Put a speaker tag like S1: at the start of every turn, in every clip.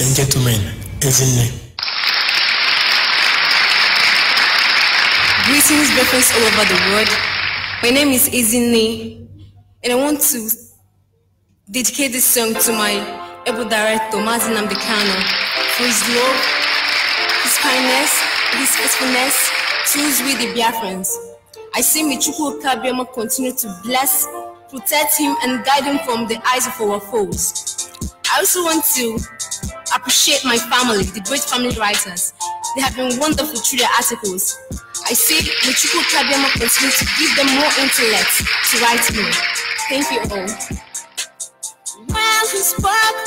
S1: And gentlemen, Ezinne.
S2: Greetings, brothers all over the world. My name is Ezinne, and I want to dedicate this song to my able director, Nnamdi Kanu, for his love, his kindness, his faithfulness towards we the Biafrans. I say may Chukwu Kabiama continue to bless, protect him, and guide him from the eyes of our foes. I also want to appreciate my family, the great family writers. They have been wonderful through their articles. I say Chukwu Kabiama continue to give them more intellect to write more. Thank you all.
S3: When he spoke,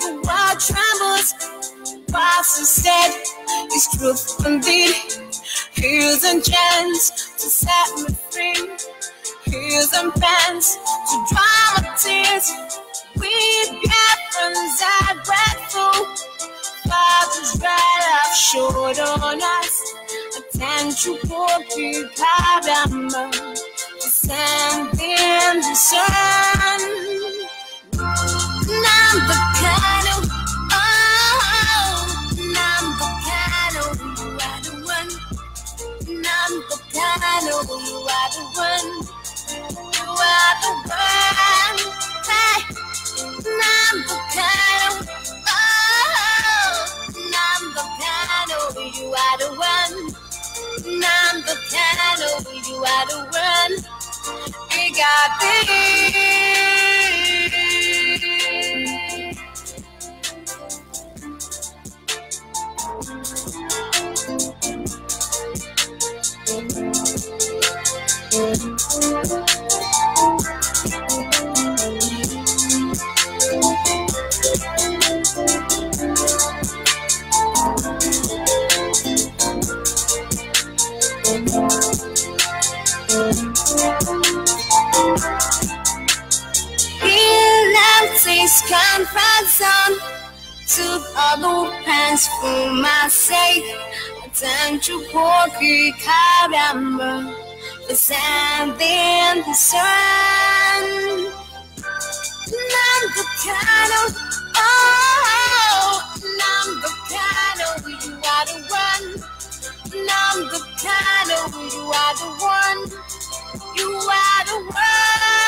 S3: the world trembles. Pastor said, It's truth indeed. Heels and gems to set me free. Heels and pens to dry my tears. We Biafrans are grateful. Father's right have showed on us. Attend to Poki Kabama. Send in the sun. Number kind of oh, kind of you are the one. You are the one. Number kind of kind of you the one. Kind of you the one. His comfort zone, took the pants for my sake. Attend to Porky Caramba, the sand in the sun. Number kind of, oh, number of, you are the one. Number of, you are the one. The the you are the one.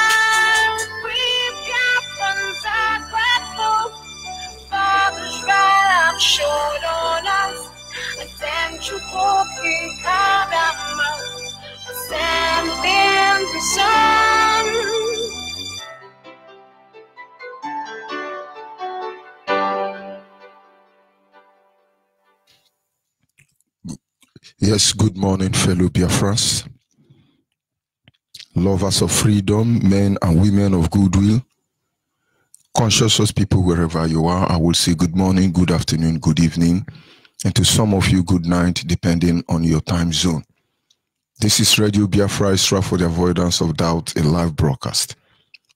S4: Yes, good morning, fellow Biafrans, lovers of freedom, men and women of goodwill, conscious people wherever you are. I will say good morning, good afternoon, good evening, and to some of you, good night, depending on your time zone. This is Radio Biafra Extra for the avoidance of doubt, a live broadcast.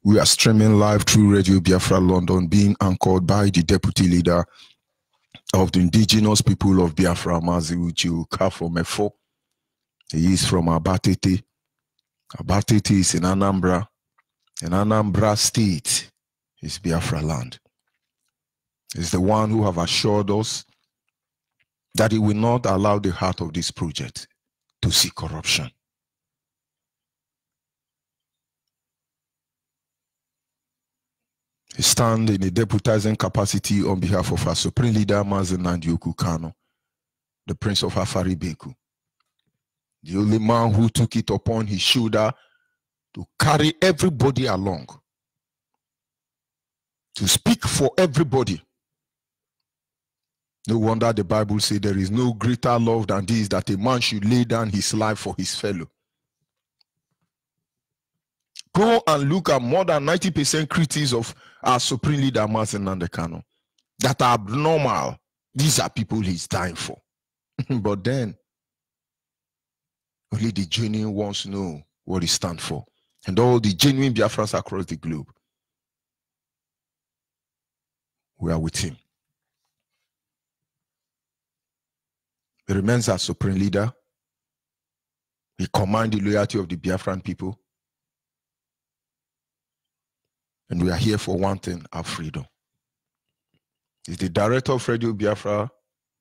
S4: We are streaming live through Radio Biafra London, being anchored by the deputy leader of the indigenous people of Biafra, Mazi Uche Okafor Mefor. He is from Abatete. Abatete is in Anambra. In Anambra State is Biafra land. Is the one who have assured us that he will not allow the heart of this project to see corruption. He stand in a deputizing capacity on behalf of our supreme leader, Mazen Nnamdi Okwu Kanu, the prince of Afari Beku, the only man who took it upon his shoulder to carry everybody along, to speak for everybody. No wonder the Bible says there is no greater love than this that a man should lay down his life for his fellow. Go and look at more than 90% critics of our supreme leader, Martin Nnamdi Kanu, that are abnormal. These are people he's dying for. but then, only the genuine ones know what he stands for. And all the genuine Biafrans across the globe, we are with him. He remains our supreme leader. He commands the loyalty of the Biafran people. And we are here for one thing our freedom. He's the director of Radio Biafra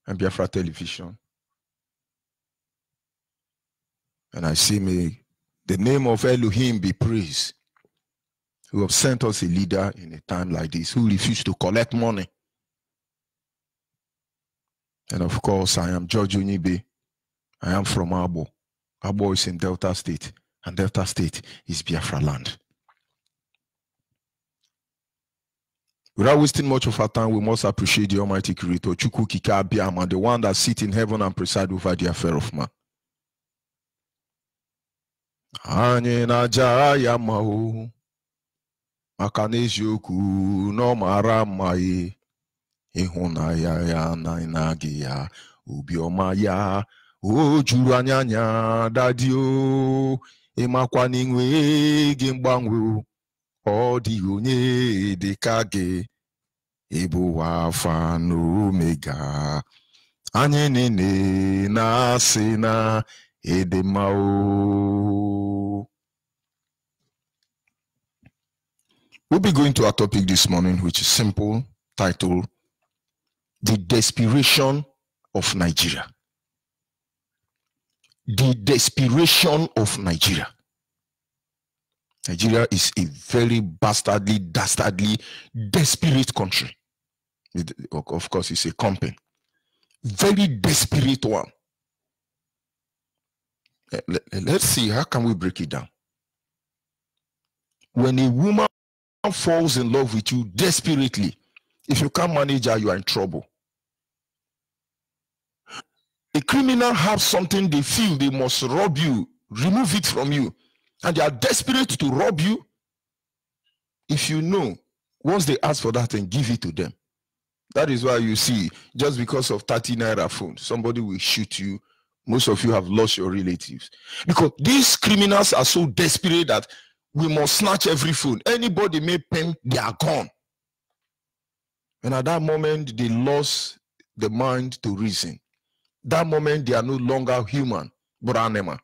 S4: and Biafra Television. And I see me, the name of Elohim be praised, who have sent us a leader in a time like this, who refused to collect money. And of course, I am George Onyibe. I am from Abo. Abo is in Delta State, and Delta State is Biafra land. Without wasting much of our time, we must appreciate the Almighty Creator, Chukwu Abiyama, the one that sits in heaven and preside over the affair of man. Na-aja maka na eziokwu na ọ mara mma ịhụnanya ya na ịnaghị ya, obiọma ya, o juru anya anya dadi o, ịmakwa na inwe gị mgbanwe ọ dịghị onye dị ka gị ịbụ alfa na omega. Anyị niile na-asị na ịdị mma o. We'll be going to our topic this morning, which is simple, titled The Desperation of Nigeria. The Desperation of Nigeria. Nigeria is a very bastardly, dastardly, desperate country. It- of course, it's a company. Very desperate one. Eh, let- Let's see, how can we break it down? When a woman falls in love with you desperately, if you can't manage her, you are in trouble. A criminal has something they feel they must rob you, remove it from you, and they are desperate to rob you. If you know, once they ask for that, and give it to them. That is why you see, just because of 30 naira phone, somebody will shoot you. Most of you have lost your relatives. Because these criminals are so desperate that we must snatch every phone. Anybody may pen, they are gone. And at that moment, they lost the mind to reason. That moment, they are no longer human Buranema.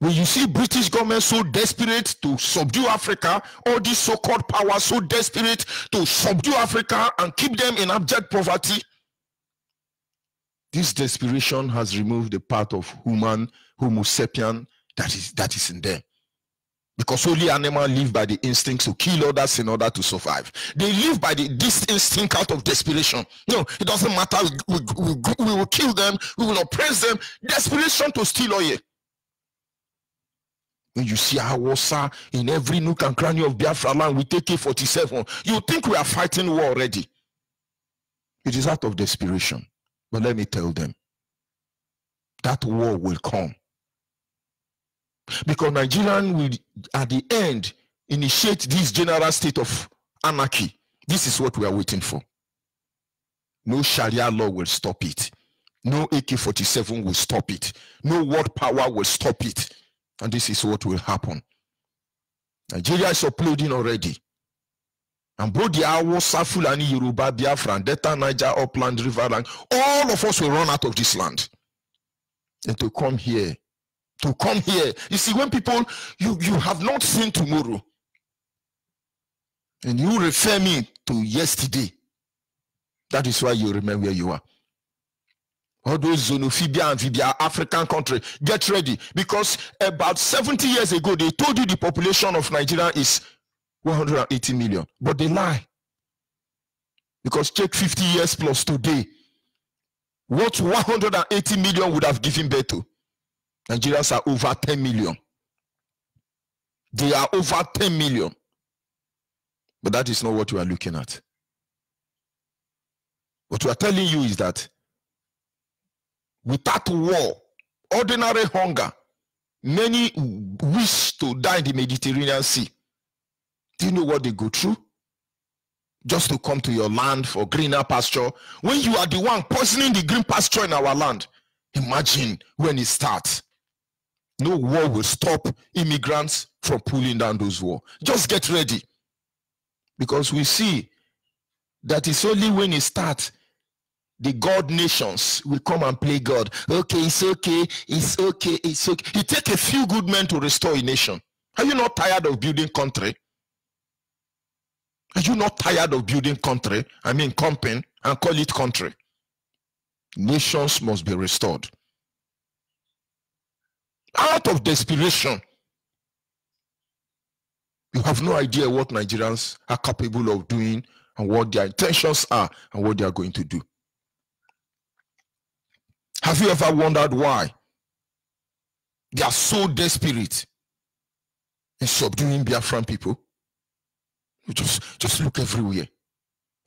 S4: When you see British government so desperate to subdue Africa, all these so-called powers so desperate to subdue Africa and keep them in abject poverty, this desperation has removed the part of human, homo sapien that is that is in them. Because only animals live by the instincts to kill others in order to survive. They live by the, this instinct out of desperation. No, it doesn't matter. We, we, we, we will kill them. We will oppress them. Desperation to steal oil. When you see Hausa in every nook and cranny of Biafra land, we take K-47. You think we are fighting war already. It is out of desperation. But let me tell them, that war will come. Because Nigerian will, at the end, initiate this general state of anarchy. This is what we are waiting for. No Sharia law will stop it. No AK-47 will stop it. No world power will stop it. And this is what will happen. Nigeria is uploading already. And both the Hausa, Fulani, Yoruba, Biafra, Delta, Niger, Upland, Riverland, all of us will run out of this land. And to come here, to come here. You see, when people, you, you have not seen tomorrow, and you refer me to yesterday, that is why you remember where you are. All those xenophobia and phobia African country, get ready. Because about 70 years ago, they told you the population of Nigeria is 180 million. But they lie. Because check 50 years plus today. What 180 million would have given birth to? Nigerians are over 10 million. They are over 10 million. But that is not what we are looking at. What we are telling you is that without war, ordinary hunger, many wish to die in the Mediterranean Sea. Do you know what they go through? Just to come to your land for greener pasture. When you are the one poisoning the green pasture in our land, imagine when it starts. No war will stop immigrants from pulling down those walls. Just get ready. Because we see that it's only when it starts the God nations will come and play God. Okay, it's okay, it's okay, it's okay. It take a few good men to restore a nation. Are you not tired of building country? Are you not tired of building country? I mean company and call it country. Nations must be restored. Out of desperation, you have no idea what Nigerians are capable of doing and what their intentions are and what they are going to do. Have you ever wondered why they are so desperate in subduing Biafran people? You just, just look everywhere.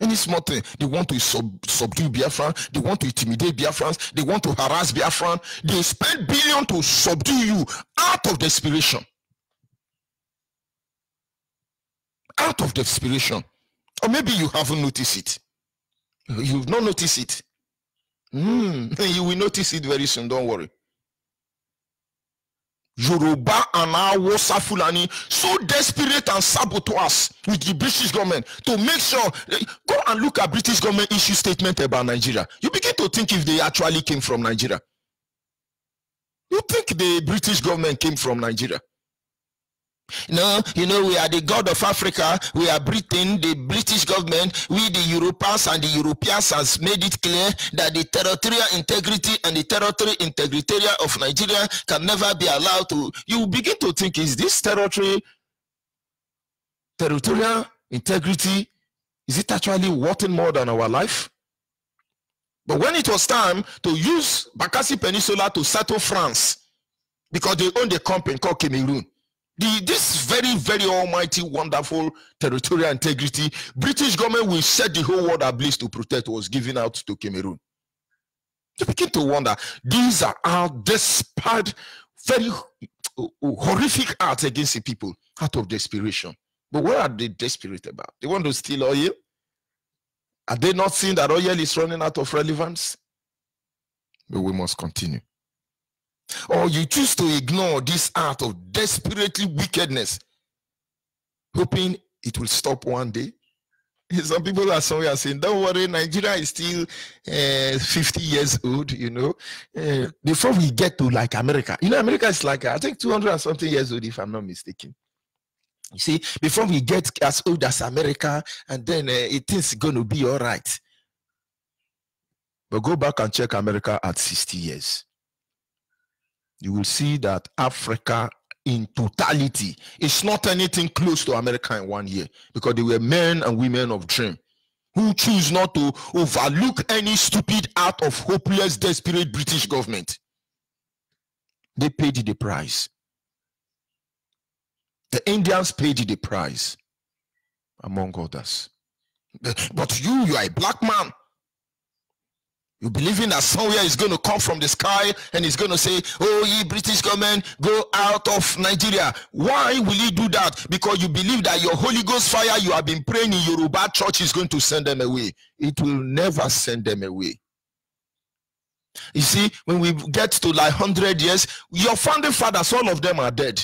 S4: Any small thing, they want to sub, subdue Biafran, they want to intimidate Biafrans, they want to harass Biafran. They spend billion to subdue you out of desperation. Out of desperation. Or maybe you haven't noticed it. You've not noticed it. Mm, you will notice it very soon, don't worry. Yoruba and Hausa Fulani so desperate and saboteurs with the British government to make sure go and look at British government issue statement about Nigeria. You begin to think if they actually came from Nigeria. You think the British government came from Nigeria? No, you know, we are the God of Africa. We are Britain, the British government. We, the Europeans and the Europeans, has made it clear that the territorial integrity and the territory integrity of Nigeria can never be allowed to. You begin to think, is this territory, territorial integrity, is it actually worth more than our life? But when it was time to use Bakassi Peninsula to settle France, because they own the company called Cameroon, the, this very, very almighty, wonderful territorial integrity, British government will set the whole world ablaze to protect was given out to Cameroon. You begin to wonder, these are our desperate, very horrific acts against the people out of desperation. But what are they desperate about? They want to steal oil? Are they not seeing that oil is running out of relevance? But we must continue or you choose to ignore this act of desperately wickedness, hoping it will stop one day. Some people are somewhere saying, "Don't worry, Nigeria is still uh, 50 years old." You know, uh, before we get to like America, you know, America is like I think 200 and something years old, if I'm not mistaken. You see, before we get as old as America, and then uh, it is going to be all right. But go back and check America at 60 years. You will see that Africa in totality is not anything close to America in one year because they were men and women of dream who choose not to overlook any stupid act of hopeless, desperate British government. They paid the price. The Indians paid the price, among others. But you, you are a black man. You believing that somewhere is going to come from the sky and it's going to say, Oh, ye British government, go out of Nigeria. Why will he do that? Because you believe that your Holy Ghost fire you have been praying in Yoruba church is going to send them away. It will never send them away. You see, when we get to like 100 years, your founding fathers, all of them are dead.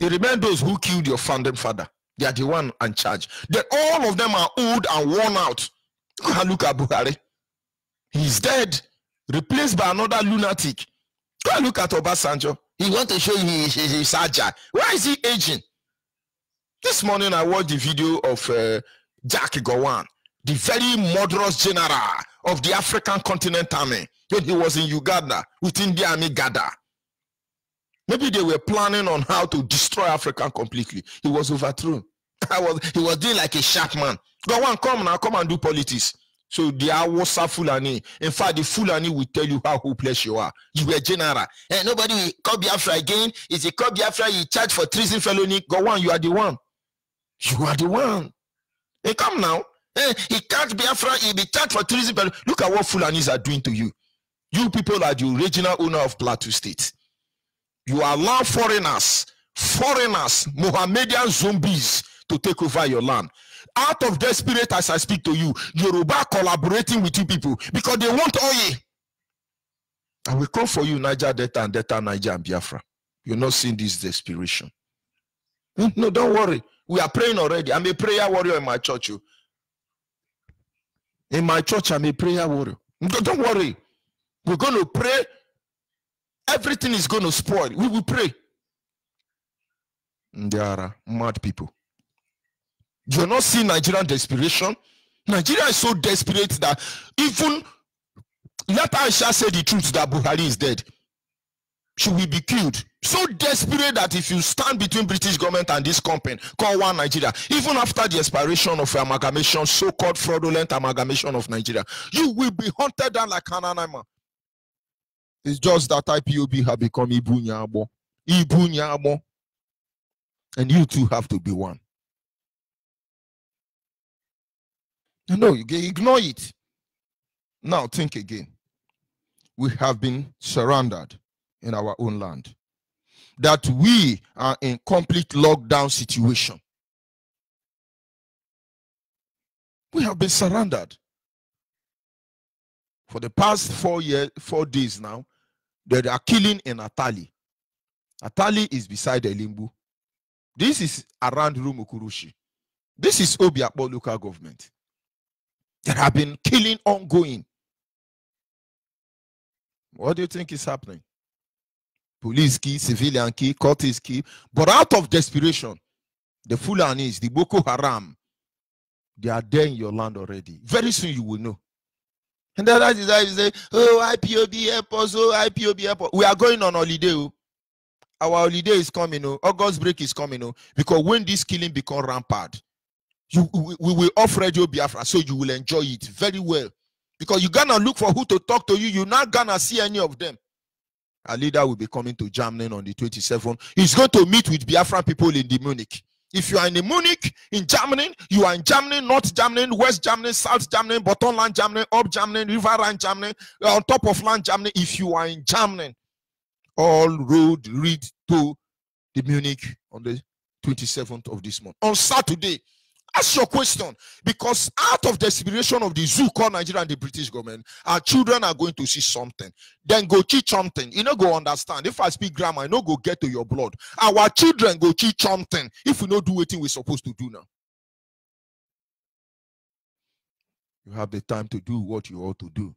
S4: You remember those who killed your founding father. They are the one in charge. Then all of them are old and worn out. Look at Buhari. He's dead, replaced by another lunatic. Go and look at Obasanjo. He want to show his, his, his agile. Why is he aging? This morning I watched the video of uh, Jack Gowan, the very murderous general of the African Continent Army when he was in Uganda with India Army Gada. Maybe they were planning on how to destroy Africa completely. He was overthrown. I was he was doing like a shark man. Go on, come now, come and do politics. So the Awasa Fulani. In fact, the Fulani will tell you how hopeless you are. You were general. And nobody will call Biafra again. Is it call Biafra? You charge for treason felony. Go on, you are the one. You are the one. Hey, come now. Hey, he can't Biafra. He be charged for treason felony. Look at what Fulanis are doing to you. You people are the original owner of Plateau State. You allow foreigners, foreigners, Mohammedan zombies to take over your land out of desperate as I speak to you, Yoruba collaborating with you people because they want oil. I will call for you, Niger Delta and Delta Niger and Biafra. You're not seeing this desperation. Hmm? No, don't worry. We are praying already. I'm a prayer warrior in my church. You. In my church, I'm a prayer warrior. Don't worry. We're going to pray. Everything is going to spoil. We will pray. There are mad people. You're not seeing Nigerian desperation. Nigeria is so desperate that even let Aisha say the truth that Buhari is dead. She will be killed. So desperate that if you stand between British government and this company called One Nigeria, even after the expiration of amalgamation, so-called fraudulent amalgamation of Nigeria, you will be hunted down like an animal. It's just that IPOB have become Ibunyabo. Ibunyabo. And you two have to be one. No, you ignore it. Now think again. We have been surrounded in our own land. That we are in complete lockdown situation. We have been surrounded. For the past four years, four days now, they are killing in Atali. Atali is beside Elimgbu. This is around Rumuokwurusi. This is Obio-Akpor local government. There have been killing ongoing. What do you think is happening? Police key, civilian key, courtist key. But out of desperation, the Fulanis, the Boko Haram, they are there in your land already. Very soon you will know. And then that is why you say, oh, IPOB airport, oh, IPOB. We are going on holiday. Oh. Our holiday is coming. Oh. August break is coming. Oh. Because when this killing become rampant, you we, we will off radio Biafra so you will enjoy it very well. Because you're gonna look for who to talk to you, you're not gonna see any of them. Our leader will be coming to Germany on the 27th. He's going to meet with Biafran people in the Munich. If you are in the Munich, in Germany, you are in Germany, North Germany, West Germany, South Germany, bottom land Germany, up Germany, river land Germany, uh, on top of land Germany. If you are in Germany, all road lead to the Munich on the 27th of this month. On Saturday, Ask your question because out of the desperation of the zoo called Nigeria and the British government, our children are going to see something. Then go teach something. You know, go understand. If I speak grammar, I know go get to your blood. Our children go teach something if we don't do what we're supposed to do now. you have the time to do what you ought to do.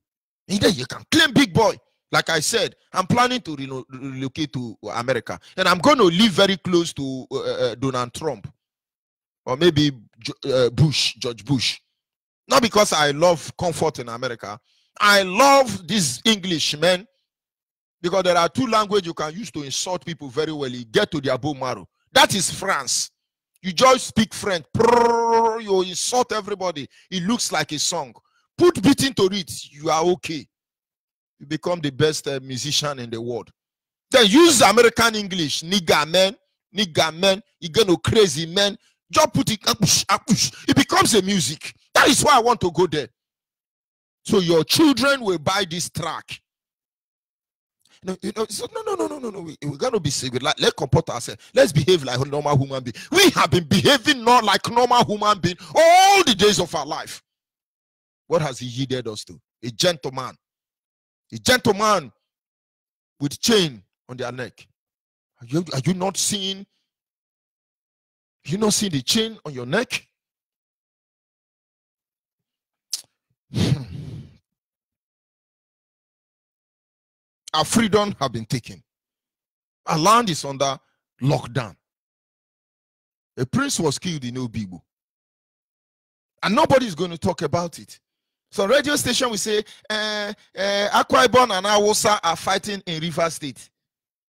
S4: Then you can claim big boy. Like I said, I'm planning to relocate to America, and I'm going to live very close to uh, uh, Donald Trump, or maybe uh, Bush, George Bush. Not because I love comfort in America. I love this English, man, because there are two languages you can use to insult people very well. You get to their bone marrow. That is France. You just speak French. You insult everybody. It looks like a song. Put beat into it. You are okay. You become the best uh, musician in the world. Then use American English. Nigga, man. Nigga, man. You get no crazy, man. Just put it. Uh, apush, apush. Uh, it becomes a music. That is why I want to go there. So your children will buy this track. No, you know, so no, no, no, no, no, no. We, we're gonna be civil. Like, let's comport ourselves. Let's behave like a normal human being. We have been behaving not like normal human being all the days of our life. What has he yielded us to? A gentleman. A gentleman with chain on their neck. Are you, are you not seeing? You not see the chain on your neck? Our freedom have been taken. Our land is under lockdown. A prince was killed in Obibo. And nobody is going to talk about it. So radio station will say, uh, uh, Akwa Ibom and Awusa are fighting in River State.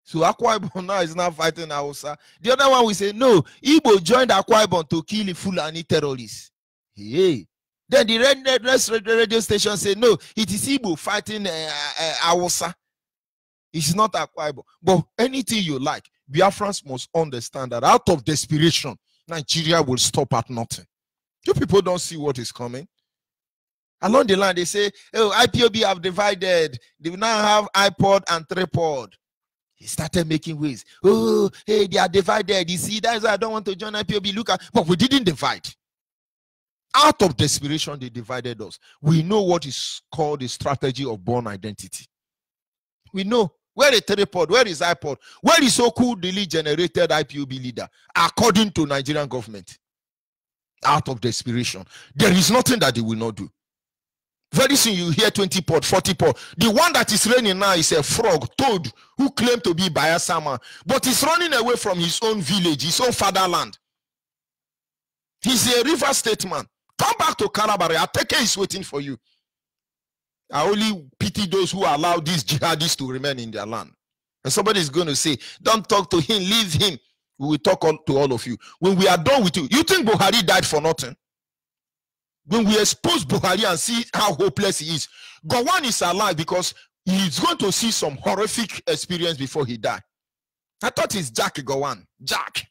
S4: So Akwa Ibom now is not fighting Awusa. The other one will say, no, Igbo joined Akwa Ibom to kill Fulani terrorists. Hey. Then the red, red, rest radio station say, no, it is Igbo fighting uh, uh, Awusa. It's not Akwa Ibom. But anything you like, Biafrans must understand that out of desperation, Nigeria will stop at nothing. You people don't see what is coming. Along the line, they say, oh, IPOB have divided. They now have iPod and tripod. He started making ways. Oh, hey, they are divided. You see, that's why I don't want to join IPOB. Look at, but we didn't divide. Out of desperation, they divided us. We know what is called the strategy of Bourne Identity. We know where is tripod, where is iPod, where is newly generated IPOB leader, according to Nigerian government. Out of desperation, there is nothing that they will not do. Very soon you hear 20 pot, 40 pot. The one that is reigning now is a frog, toad, who claimed to be Bayasama, but he's running away from his own village, his own fatherland. He's a river state man. Come back to Kalabari. Ateke is waiting for you. I only pity those who allow these jihadists to remain in their land. And somebody is going to say, Don't talk to him, leave him. We will talk to all of you. When we are done with you, you think Buhari died for nothing? When we expose Buhari and see how hopeless he is, Gowon is alive because he's going to see some horrific experience before he died. I thought it's Jack Gowon. Jack.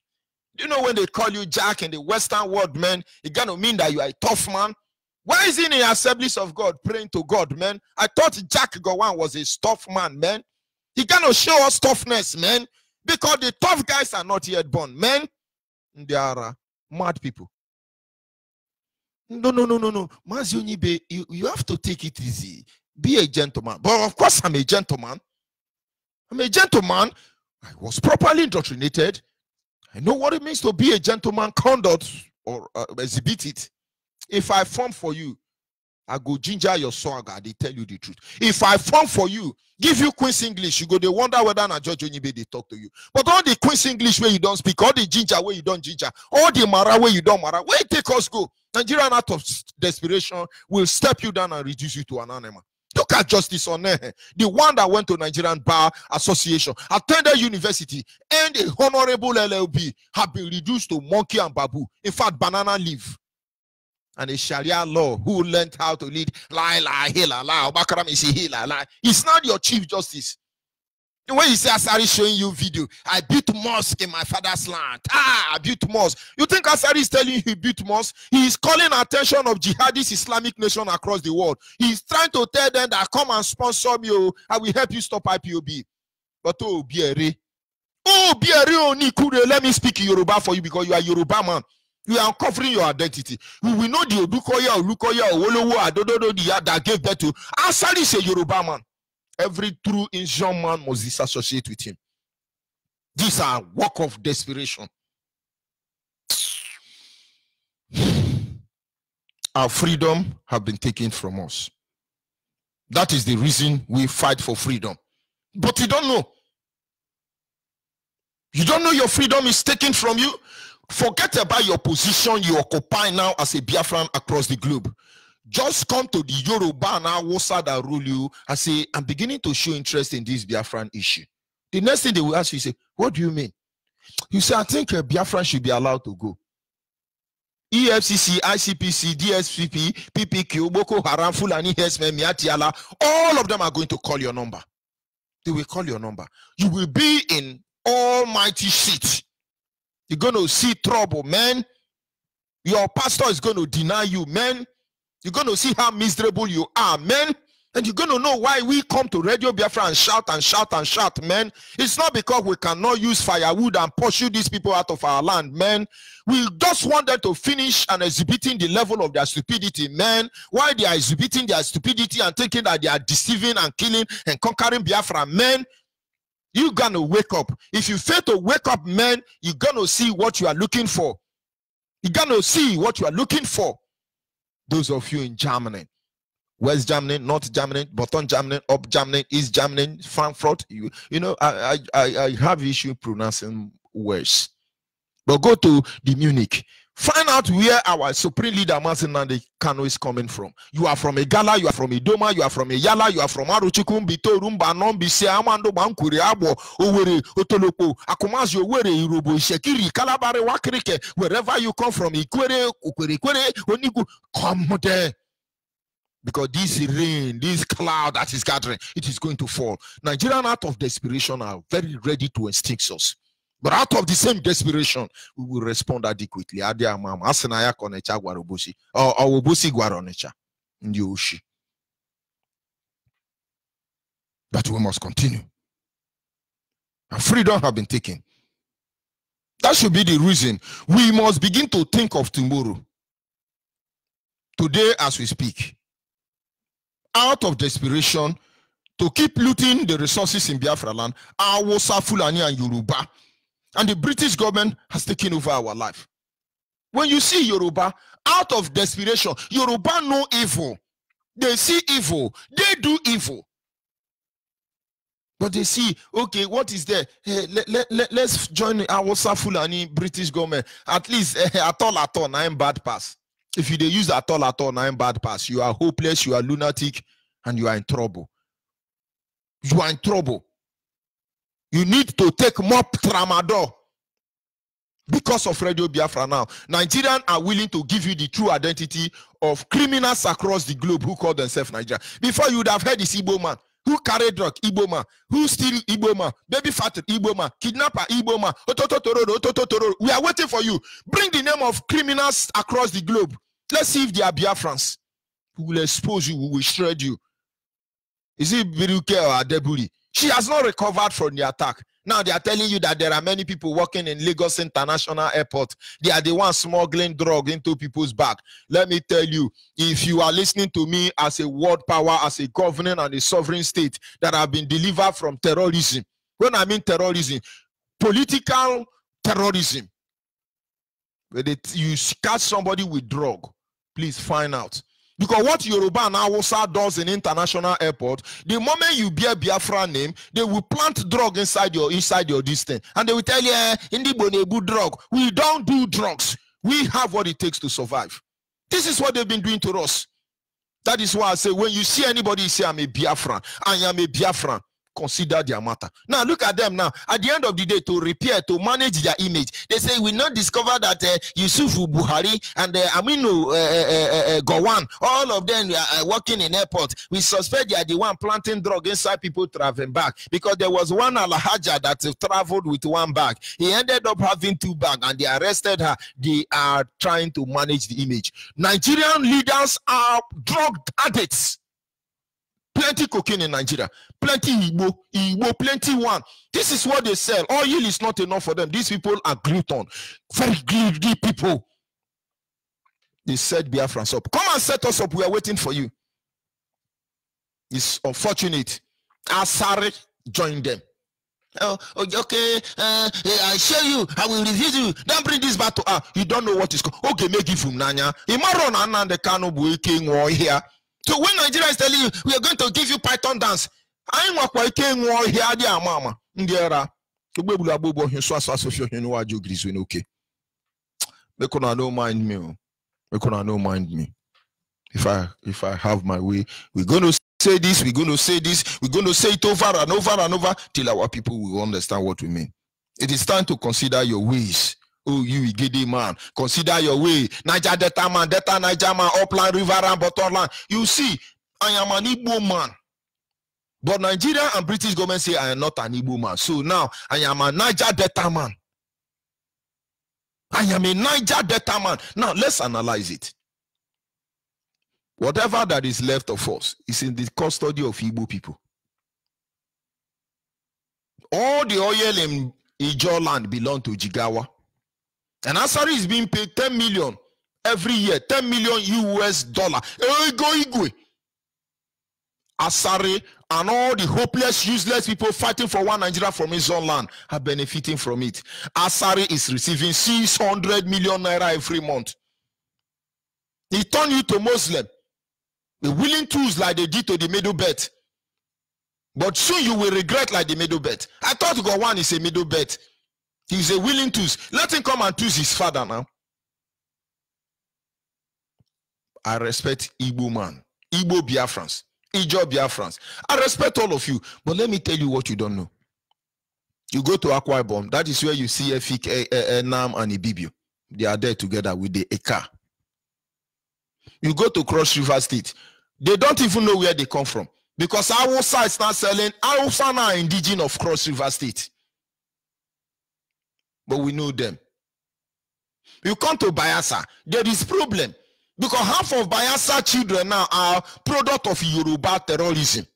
S4: Do you know when they call you Jack in the Western world, man? It gonna mean that you are a tough man. Why is he in the assemblies of God praying to God, man? I thought Jack Gowon was a tough man, man. He gonna show us toughness, man. Because the tough guys are not yet born, man. They are uh, mad people. No, no, no, no, no. Mazi Onyibe, you, you have to take it easy. Be a gentleman. But of course, I'm a gentleman. I'm a gentleman. I was properly indoctrinated. I know what it means to be a gentleman, conduct or uh, exhibit it. If I form for you, I go ginger your swagger. They tell you the truth. If I form for you, give you Queen's English, you go. They wonder whether na George Onyibe they talk to you. But all the Queen's English where you don't speak, all the ginger where you don't ginger, all the mara where you don't mara, where take us go? Nigerian out of desperation will step you down and reduce you to an animal. Look at Justice Onehe, the one that went to Nigerian Bar Association, attended university, and a honorable LLB have been reduced to monkey and babu. In fact, banana leaf. And a Sharia law who learned how to lead lie, lie, hey, la, la, Obakaram is he, la, la. He's not your chief justice. The way you say Asari showing you video, I built mosque in my father's land. Ah, I built mosque. You think Asari is telling you he built mosque? He is calling attention of jihadist Islamic nation across the world. He is trying to tell them that come and sponsor me, oh, I will help you stop IPOB. But oh, Biere. Oh, Biere, oh, let me speak Yoruba for you because you are Yoruba man. You are uncovering your identity. We will know the Odukoya, Olukoya, Owolowo, Adododo, the that gave birth to. Asari is a Yoruba man. Every true Asian man must disassociate with him. These are work of desperation. our freedom have been taken from us. That is the reason we fight for freedom. But you don't know. You don't know your freedom is taken from you. Forget about your position you occupy now as a Biafran across the globe. Just come to the Yoruba and Hausa that rule you and say, I'm beginning to show interest in this Biafran issue. The next thing they will ask you, say, What do you mean? You say, I think uh, Biafran should be allowed to go. EFCC, ICPC, DSPP, PPQ, Boko Haram, Fulani, Hesme, Miyetti Allah, all of them are going to call your number. They will call your number. You will be in almighty shit. You're going to see trouble, man. Your pastor is going to deny you, man. You're going to see how miserable you are, man. And you're going to know why we come to Radio Biafra and shout and shout and shout, man. It's not because we cannot use firewood and pursue these people out of our land, man. We just want them to finish and exhibiting the level of their stupidity, man. Why they are exhibiting their stupidity and thinking that they are deceiving and killing and conquering Biafra, man. You're gonna wake up. If you fail to wake up, man, you're gonna see what you are looking for. You're gonna see what you are looking for. Those of you in Germany, West Germany, North Germany, bottom Germany, up Germany, East Germany, Frankfurt. You, you know, I, I, I, I have issue pronouncing words. But go to the Munich. Find out where our supreme leader Martin Nnamdi Kanu is coming from. You are from a Gala, you are from a Doma, you are from a Yala, you are from Arochukwu, Bito, Rumba, Nombi, Amando, Bankuri, Abo, Owerri, Otolopo, Akumazi, Owerri, Irobo, Shekiri, Kalabari, Wakrike, wherever you come from, Ikwere, Ukwere, Kwere, Onigu, come there. Because this rain, this cloud that is gathering, it is going to fall. Nigerian out of desperation are very ready to extinct us. But out of the same desperation, we will respond adequately. Adi amam, asị ya ka Ọnịcha gwara Obosi, gwara ndị oshi. But we must continue. Our freedom have been taken. That should be the reason we must begin to think of tomorrow. Today, as we speak, out of desperation to keep looting the resources in Biafra land, Awusa, Fulani, and Yoruba and the British government has taken over our life. When you see Yoruba, out of desperation, Yoruba know evil. They see evil. They do evil. But they see, okay, what is there? Hey, let, let, let, let's join our Fulani British government. At least eh, at all, at all, nine bad pass. If you they use at all, at all, nine bad pass, you are hopeless, you are lunatic, and you are in trouble. You are in trouble you need to take more tramadol because of Radio Biafra now. Nigerians are willing to give you the true identity of criminals across the globe who call themselves Nigeria. Before you would have heard this Igbo man who carry drug, Igbo man, who steal Igbo man, baby fat Igbo man, kidnapper Igbo man, otototororo, otototororo. We are waiting for you. Bring the name of criminals across the globe. Let's see if they are Biafrans. We will expose you, we will shred you. Is it Biruke or Adeburi? She has not recovered from the attack. Now they are telling you that there are many people working in Lagos International Airport. They are the ones smuggling drug into people's back. Let me tell you, if you are listening to me as a world power, as a governing and a sovereign state that have been delivered from terrorism, when I mean terrorism, political terrorism, where you catch somebody with drug, please find out. Because what Yoruba and Hausa does in international airport, the moment you bear Biafra name, they will plant drug inside your inside your distance, and they will tell you, eh, "Indi bonebu drug." We don't do drugs. We have what it takes to survive. This is what they've been doing to us. That is why I say, when you see anybody say, "I'm a Biafran," I am a Biafran. Consider their matter. Now look at them now. At the end of the day, to repair, to manage their image, they say we not discover that uh, Buhari and uh, Aminu uh, uh, uh, Gowon, all of them are uh, working in airport. We suspect they are the one planting drug inside people traveling back because there was one Alhaja that uh, traveled with one bag. He ended up having two bags and they arrested her. They are trying to manage the image. Nigerian leaders are drug addicts plenty cocaine in Nigeria, plenty Igbo, Igbo, plenty one. This is what they sell. Oil is not enough for them. These people are glutton, very greedy people. They set Biafrans up. Come and set us up. We are waiting for you. It's unfortunate. Asari joined them. Oh, oh, okay, uh, I show you, I will review you. Don't bring this back to ah. You don't know what is called. Okay, make it from Nanya. Imaro na na the kano king war here. So when Nigeria is telling you, we are going to give you Python dance, I ain't what king war here, dear mama. Ndiera. Ugbebulu abubo hin so aso aso hin wa jo grizu ni okay. Make una no mind me. oh. Make una no mind me. If I if I have my way, we're gonna say this, we're to say this, we're to say it over and over and over till our people will understand what we mean. It is time to consider your ways. Oh, you Igede man, consider your way. Niger Delta man, Delta Niger man, upland, river and bottom land. You see, I am an Igbo man. But Nigeria and British government say I am not an Igbo man. So now I am a Niger Delta man. I am a Niger Delta man. Now let's analyze it. Whatever that is left of us is in the custody of Igbo people. All the oil in Ijo land belong to Jigawa. And Asari is being paid 10 million every year, 10 million US dollar. Ego Igwe. Asari and all the hopeless, useless people fighting for one Nigeria from his own land are benefiting from it. Asari is receiving 600 million naira every month. He turned you to Muslim. The willing tools like they did to the middle belt. But soon you will regret like the middle belt. I thought God one is a middle belt. He's a willing tools. Let him come and choose his father now. I respect Igbo man, Igbo Biafrans, Ijo Biafrans. I respect all of you. But let me tell you what you don't know. You go to Akwa Ibom, that is where you see Efik, eh, Nam, and Ibibio. They are there together with the Eka. You go to Cross River State, they don't even know where they come from because side is not selling. Hausa now are indigenous of Cross River State, but we know them. You come to Bayelsa, there is problem because half of Bayelsa children now are product of Yoruba terrorism.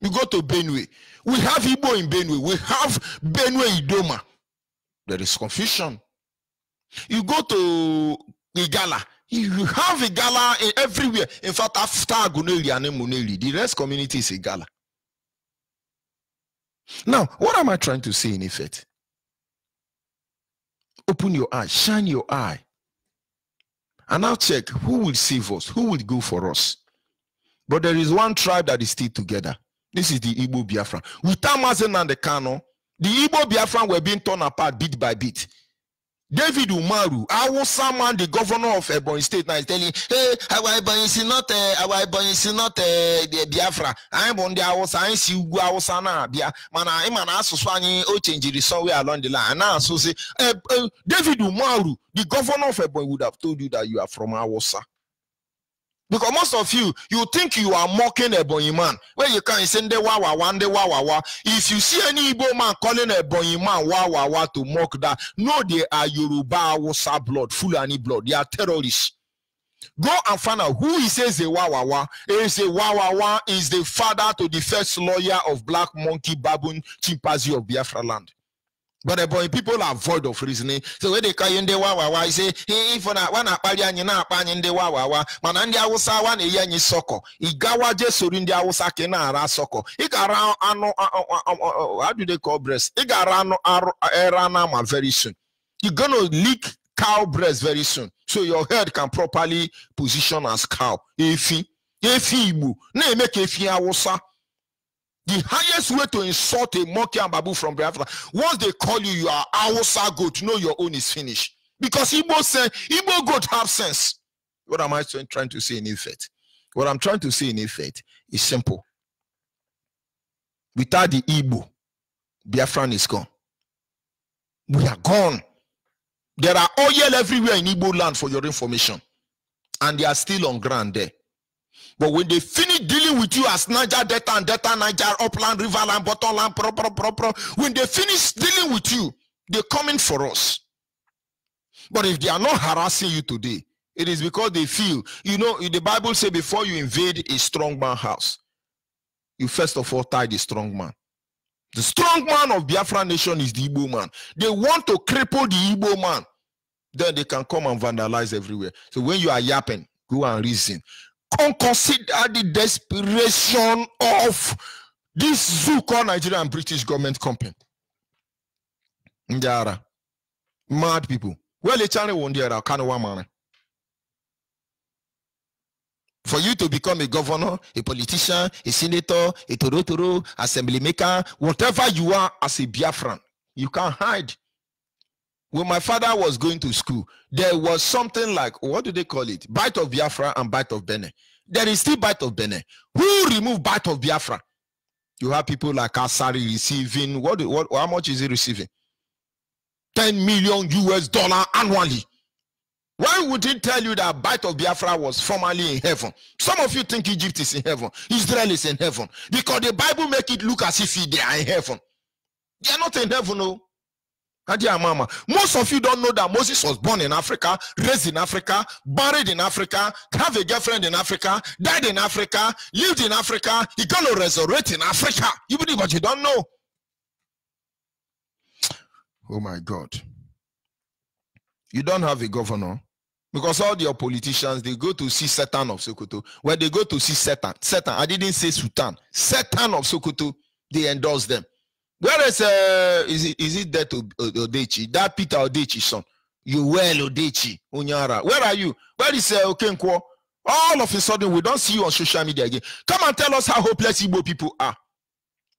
S4: You go to Benue, we have Igbo in Benue, we have Benue Idoma. There is confusion. You go to Igala, you have Igala everywhere. In fact, after Aguneli and Emuneli, the rest community is Igala. Now, what am I trying to say in effect? Open your eye, shine your eye, and now check who will save us, who will go for us. But there is one tribe that is still together. This is the Igbo Biafran. With Mazen and the Kano, the Igbo Biafran were being torn apart bit by bit. David Umaru, Awusa man, the governor of Ebonyi State, now is telling, hey, our Ebonyi is not, uh, our Ebonyi is not uh, the Biafra. I'm on the Awusa, I see Ugu Awusa na Bia. Man, I'm an asus any o change it somewhere along the line. Now, so say, uh, uh, David Umaru, the governor of Ebonyi would have told you that you are from Awusa. Because most of you, you think you are mocking a boy man. Where you can send the wa wa wa, the wa wa wa. If you see any Igbo man calling a boy man wa wa wa to mock that, no, they are Yoruba Hausa blood, Fulani blood. They are terrorists. Go and find out who he says a wa wa wa. He say wa wa wa is the father to the first lawyer of black monkey baboon chimpanzee of Biafra land. But the boy people are void of reasoning. So when they call you ndị wa wa wa, say, hey, if na wa na akpali anyị na akpa anyị ndị wa wa wa, mana ndị Awụsa wa na-eyi anyị sọkọ. Ị gawa je soro ndị na-ara sọkọ. Ị ga-ara anụ how do they call breast? Ị ga-ara anụ arụ era anụ ama very soon. You're gonna lick cow breast very soon. So your head can properly position as cow. Efi. Efi Igbo. Na-eme ka efi Awụsa. The highest way to insult a monkey and babu from Biafra, once they call you, you are Hausa goat, know your own is finished. Because Igbo say, Igbo goat have sense. What am I trying trying to say in effect? What I'm trying to say in effect is simple. Without the Igbo, Biafran is gone. We are gone. There are oil everywhere in Igbo land for your information. And they are still on ground there. But when they finish dealing with you as Niger Delta and Delta Niger, Upland, Riverland, Bottomland, pro, pro, pro, pro, when they finish dealing with you, they're coming for us. But if they are not harassing you today, it is because they feel, you know, the Bible says before you invade a strong man house, you first of all tie the strong man. The strong man of Biafra nation is the Igbo man. They want to cripple the Igbo man. Then they can come and vandalize everywhere. So when you are yapping, go and reason. Consider the desperation of This zoo called Nigeria and British government company. Ndiara. Mad people. Well, channel one there, one man. For you to become a governor, a politician, a senator, a torotoro, assembly maker, whatever you are as a Biafran, you can't hide. When my father was going to school, there was something like what do they call it? Bight of Biafra and bight of Benin. There is still bight of Benin. Who removed bight of Biafra? You have people like Asari receiving what, what how much is he receiving? 10 million US dollar annually. Why would he tell you that bight of Biafra was formerly in heaven? Some of you think Egypt is in heaven, Israel is in heaven, because the Bible make it look as if they are in heaven. They are not in heaven, no. Mama. Most of you don't know that Moses was born in Africa, raised in Africa, buried in Africa, have a girlfriend in Africa, died in Africa, lived in Africa, he gonna resurrect in Africa. You believe what you don't know. Oh my God. You don't have a governor because all your politicians they go to see Satan of Sokoto. When they go to see Satan, Satan, I didn't say Sultan, Satan of Sokoto, they endorse them. Where is uh is it is it that Odechi? That Peter Odechi son. You well Odechi Unyara. Where are you? Where is uh, Okenkwo? All of a sudden we don't see you on social media again. Come and tell us how hopeless Igbo people are.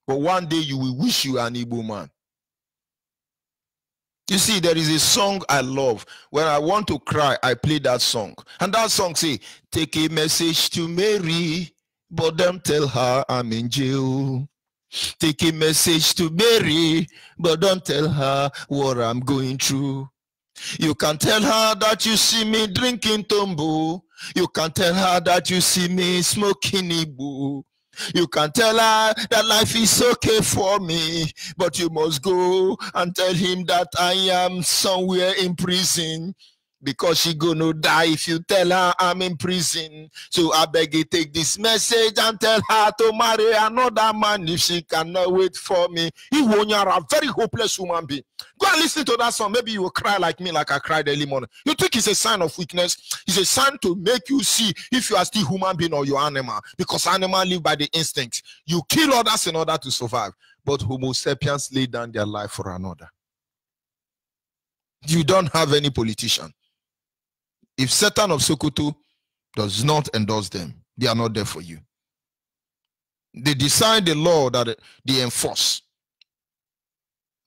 S4: But one day you will wish you are an Igbo man. You see, there is a song I love. When I want to cry, I play that song. And that song say, take a message to Mary, but don't tell her I'm in jail. Take a message to Mary, but don't tell her what I'm going through. You can tell her that you see me drinking tombo. You can tell her that you see me smoking ibu. You can tell her that life is okay for me, but you must go and tell him that I am somewhere in prison because she gonna die if you tell her I'm in prison. So I beg you take this message and tell her to marry another man if she cannot wait for me. You are a very hopeless woman being. Go and listen to that song. Maybe you will cry like me, like I cried early morning. You think it's a sign of weakness? It's a sign to make you see if you are still human being or you animal. Because animal live by the instinct. You kill others in order to survive. But Homo sapiens lay down their life for another. You don't have any politician if Satan of Sokoto does not endorse them, they are not there for you. They decide the law that they enforce.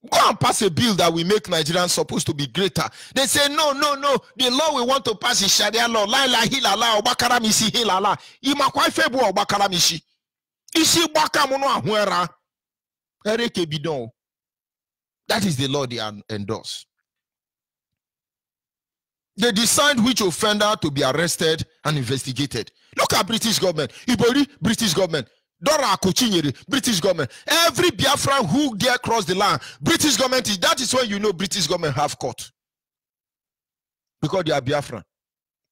S4: Go and pass a bill that will make Nigerians supposed to be greater. They say, no, no, no. The law we want to pass is Sharia law. La la hilala, obakara misi hilala. Imakwa febu obakara mishi. Ishi baka mono ahuera. Ereke bidon. That is the law they endorse. They decide which offender to be arrested and investigated. Look at British government. Ibori, British government. Dora Akuchinyere, British government. Every Biafran who dare cross the line, British government is that is when you know British government have court. Because they are Biafran.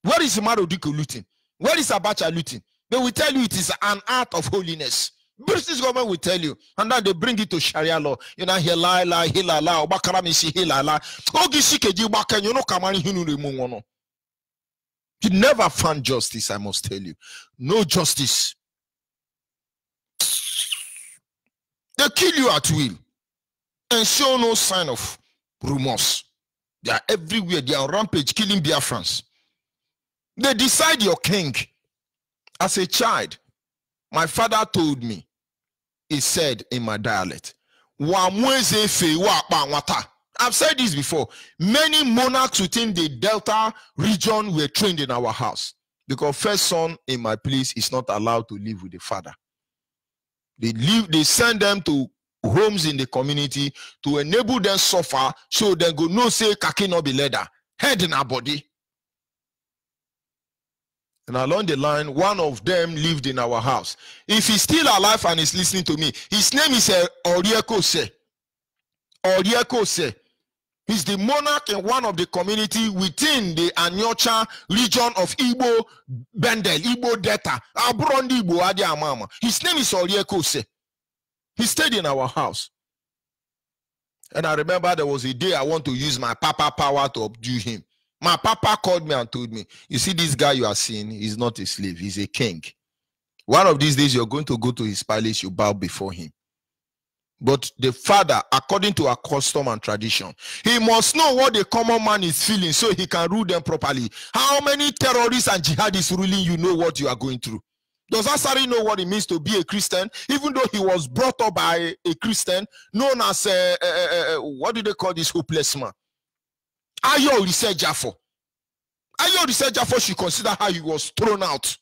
S4: Where is Marodiko looting? Where is Abacha looting? They will tell you it is an art of holiness. British government will tell you, and then they bring it to Sharia law. You know, hila la hila la obakara misi hila la. Ogi sikeji baka you know kamani hinu remungono. You never found justice, I must tell you. No justice. They kill you at will and show no sign of remorse. They are everywhere. They are rampage, killing Biafrans. They decide your king. As a child, my father told me he said in my dialect, I've said this before. Many monarchs within the Delta region were trained in our house because first son in my place is not allowed to live with the father. They live, they send them to homes in the community to enable them suffer so they go no say kaki no be leather, head in our body. And along the line, one of them lived in our house. If he's still alive and is listening to me, his name is uh, Orieko Se. Orieko Se. He's the monarch in one of the community within the Anyocha region of Igbo Bendel, Igbo Delta. Abrondi. His name is Orieko Se. He stayed in our house. And I remember there was a day I want to use my papa power to undo him. My papa called me and told me, You see, this guy you are seeing, he's not a slave, he's a king. One of these days, you're going to go to his palace, you bow before him. But the father, according to our custom and tradition, he must know what the common man is feeling so he can rule them properly. How many terrorists and jihadists ruling you know what you are going through? Does Asari know what it means to be a Christian, even though he was brought up by a Christian known as uh, uh, uh, what do they call this hopeless man? Ayo for. Ayo for should consider how he was thrown out.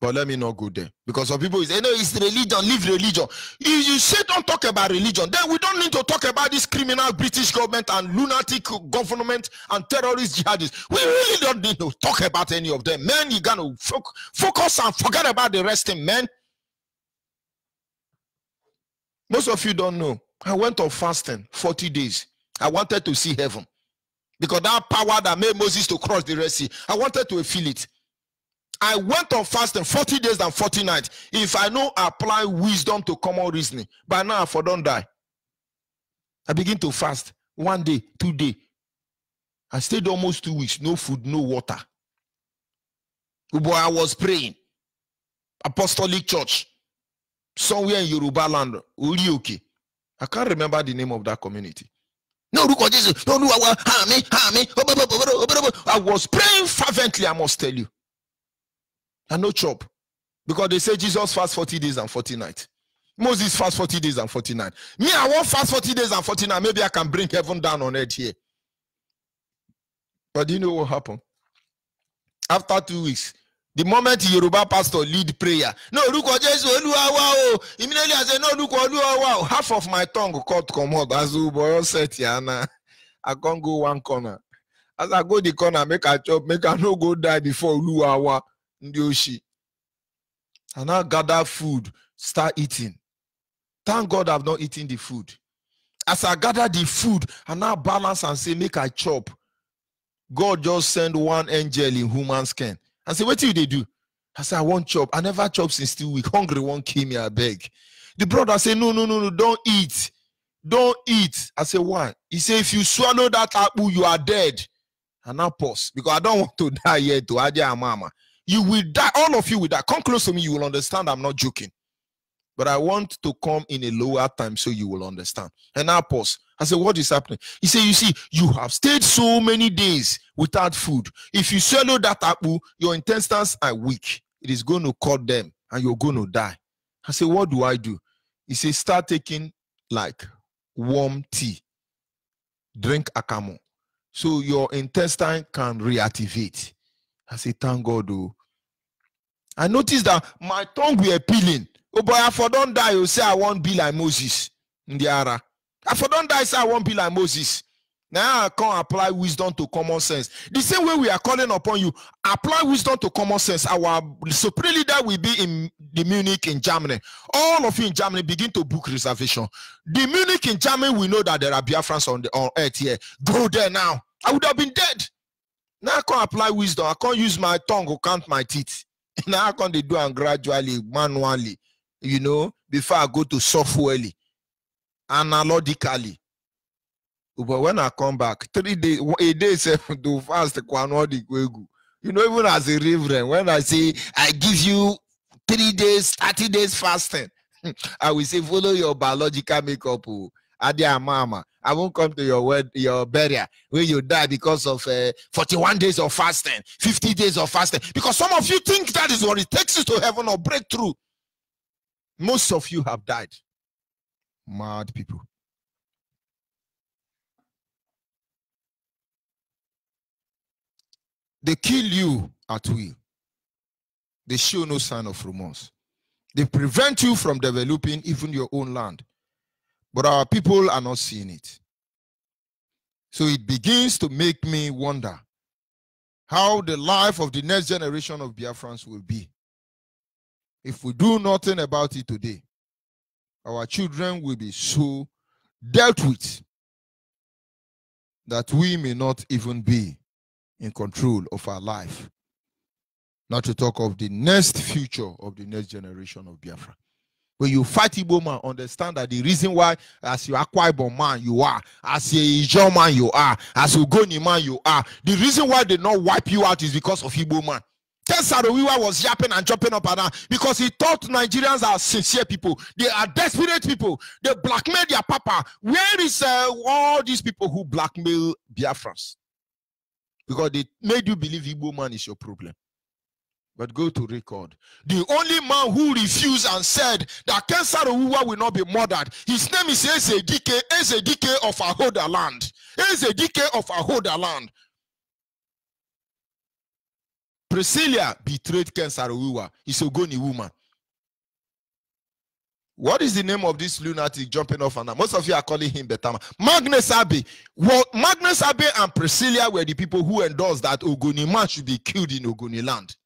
S4: But let me not go there because some people say, eh, no, it's religion, leave religion. You, you say don't talk about religion, then we don't need to talk about this criminal British government and lunatic government and terrorist jihadists. We really don't need to talk about any of them. Man, you gotta fo- focus and forget about the rest men. Most of you don't know. I went on fasting 40 days. I wanted to see heaven because that power that made Moses to cross the Red Sea, I wanted to feel it. I went on fasting 40 days and 40 nights. If I know apply wisdom to common reasoning, by now I for don't die. I begin to fast one day, two day. I stayed almost two weeks, no food, no water. But I was praying. Apostolic Church, somewhere in Yoruba land, Orioke. I can't remember the name of that community. No, look at Jesus. At me, me. I was praying fervently, I must tell you and no chop. Because they say Jesus fast 40 days and 40 nights. Moses fast 40 days and 40 nights. Me, I want fast 40 days and 40 nights. Maybe I can bring heaven down on earth here. But do you know what happened? After two weeks, the moment Yoruba pastor lead prayer, no, look what Jesus, immediately I said, no, look what wow. Half of my tongue cut come. As boy said, Yana, I can't go one corner. As I go the corner, make a chop, make I no go die before Oluwawa ndị oshi. And now gather food start eating. Thank god i've not eaten the food. As i gather the food and now balance and say make i chop. God just send one angel in human skin. And say what do they do i say i want chop i never chop since two weeks hungry one kill me i beg the brother say no no no no don't eat don't eat i say why he say if you swallow that apple you are dead and now pause because i don't want to die yet to adia mama you will die. All of you will die. Come close to me, you will understand. I'm not joking. But I want to come in a lower time so you will understand. And now pause. I said, What is happening? He said, You see, you have stayed so many days without food. If you swallow that apple, your intestines are weak. It is going to cut them and you're going to die. I said, What do I do? He said, Start taking like warm tea, drink akamo, so your intestine can reactivate. I said, Thank God, oh. I noticed that my tongue were peeling. Oh boy, I for don't die. You say I won't be like Moses. in the Ndiara. I for don't die. Say I won't be like Moses. Now I can't apply wisdom to common sense. The same way we are calling upon you, apply wisdom to common sense. Our supreme leader will be in the Munich in Germany. All of you in Germany begin to book reservation. The Munich in Germany, we know that there are Biafrans on the on earth here. Go there now. I would have been dead. Now I can't apply wisdom. I can't use my tongue or count my teeth. now I can't do it gradually, manually, you know, before I go to softwarely, analogically. But when I come back, three days, a day seven to fast, you know, even as a reverend, when I say I give you three days, 30 days fasting, I will say follow your biological makeup. Oh. Adia mama, I won't come to your word, your burial where you die because of uh, 41 days of fasting, 50 days of fasting. Because some of you think that is what it takes you to heaven or breakthrough. Most of you have died. Mad people. They kill you at will. They show no sign of remorse. They prevent you from developing even your own land. But our people are not seeing it. So it begins to make me wonder how the life of the next generation of Biafrans will be. If we do nothing about it today, our children will be so dealt with that we may not even be in control of our life. Not to talk of the next future of the next generation of Biafra. When you fight Igbo man, understand that the reason why, as you acquire man, you are, as a Ijo man, you are, as a Goni man, you are. The reason why they not wipe you out is because of Igbo man. Ken Saro-Wiwa was yapping and jumping up and down because he thought Nigerians are sincere people. They are desperate people. They blackmail their papa. Where is uh, all these people who blackmail Biafrans? Because they made you believe Igbo man is your problem. But go to record. The only man who refused and said that Ken Saro-Wiwa will not be murdered, his name is Eze Dike, Eze Dike of Ahoda land. Eze Dike of Ahoda land. Priscilla betrayed Ken Saro-Wiwa. He's a Ogoni woman. What is the name of this lunatic jumping off and? Most of you are calling him Betama. Magnus Abe. Well, Magnus Abe and Priscilla were the people who endorsed that Ogoni man should be killed in Ogoni land.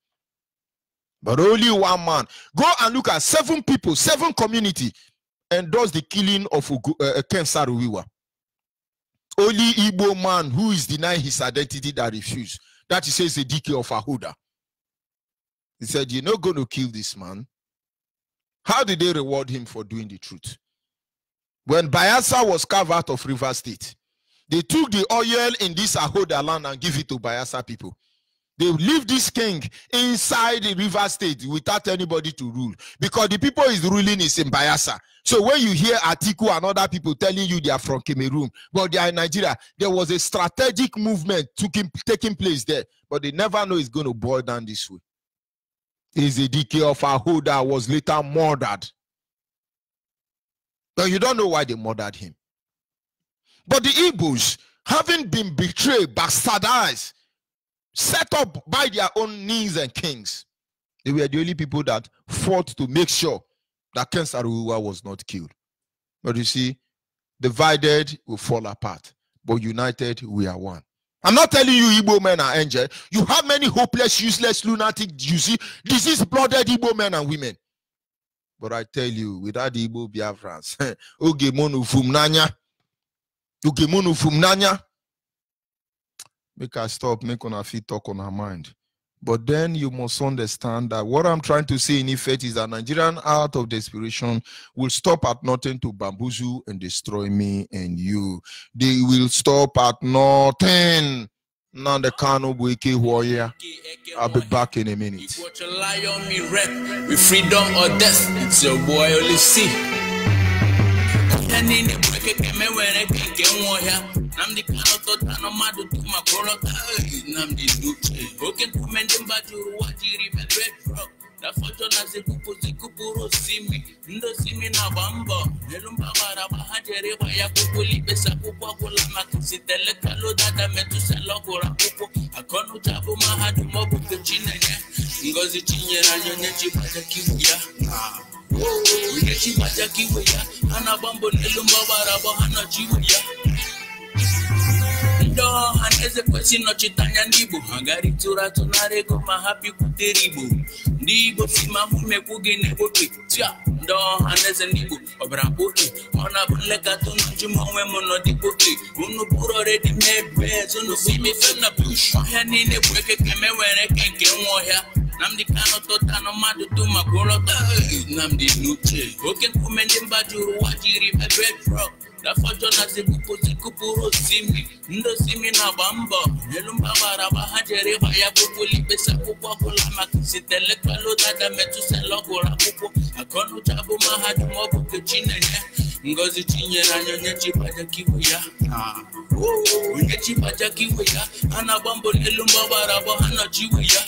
S4: But only one man. Go and look at seven people, seven community endorsed the killing of uh, Ken Saro-Wiwa. Only Igbo man who is denying his identity that refused. That he says the DK of Ahoda. He said, You're not going to kill this man. How did they reward him for doing the truth? When Bayelsa was carved out of River State, they took the oil in this Ahoda land and give it to Bayelsa people. They leave this king inside the River State without anybody to rule because the people is ruling is in Bayelsa. So when you hear Atiku and other people telling you they are from Cameroon, but they are in Nigeria, there was a strategic movement taking, taking place there, but they never know it's going to boil down this way. Is the decay of Ahoda was later murdered. But you don't know why they murdered him. But the Igbos, having been betrayed, bastardized, set up by their own kings and kings, they were the only people that fought to make sure that Ken Saro-Wiwa was not killed. But you see, divided will fall apart, but united we are one. I'm not telling you Igbo men are angel. You have many hopeless, useless, lunatic, you see, disease-blooded Igbo men and women. But I tell you, without the Igbo Biafrans, oge monu fum nanya, Make I stop, make on feet talk on her mind. But then you must understand that what I'm trying to say in effect is that Nigerian out of desperation will stop at nothing to bamboozle and destroy me and you. They will stop at nothing. Now the Kano Buike warrior. I'll be back in a minute.
S5: Me, with freedom or death. It's your boy only see. Nani ne bweke keme wene kenke mwoya Nnamdi Kanu tota no madu tuma koroka Namdi nuche Oke kumende mbajuru wajiri me red rock Na foto na zikupu zikupuro simi Ndo simi na bamba. Nelumba bara bahajere baya kukuli Besa kukwa kula makisitele kalo dada metu selo kura kuku Akonu tabu mahadu mobu kuchinenye Ngozi chinyera nyonye chipaja kibuya Ah onye chibaja ka iwe ya ha na-agba mbọ n'elu mgbagbara bụ ha nọchi iwe ya ndị ọha na eze kwesị nnọchite anya ndị igbo ha garịtụrụ atụnara ego ma ha bikwutere igbo ndị igbo si ma hụ mekwu gị na-egboke tia ndị ọha na eze ndị igbo ọbara kpoke ọ na-abụ nlekọta unu m n'ọdịkpoke unu bụrụ redi medbez unu si m ife na bush ọhịa niile bụ ekekeme were kenke nwa ọhịa Nnamdi Kanu tọtanụ mmadụ dum maka ụlọta Nnamdi eh, eh, n'uche. Oke nkume ndị mba juru ụwa jiri mebe drọg gafọjọ na zikupụzi kupụrụ osimiri ndị osimiri na-agba mbọ n'elu mba gbara agba ha jere ịgba ya bụbụli ikpesa akwụkwọ ọbụla maka sitelekpalụ dada metụsela ọgwụrụ akwụkwọ akọnụcha bụ mahadum ọ bụ nke chinenye eh. ngozi chinyere anya onye chibaja kiwe ya. Onye chibaja kiwe ya. A na-agba mbọ n'elu mba gbara agba ha nọchi iwe ya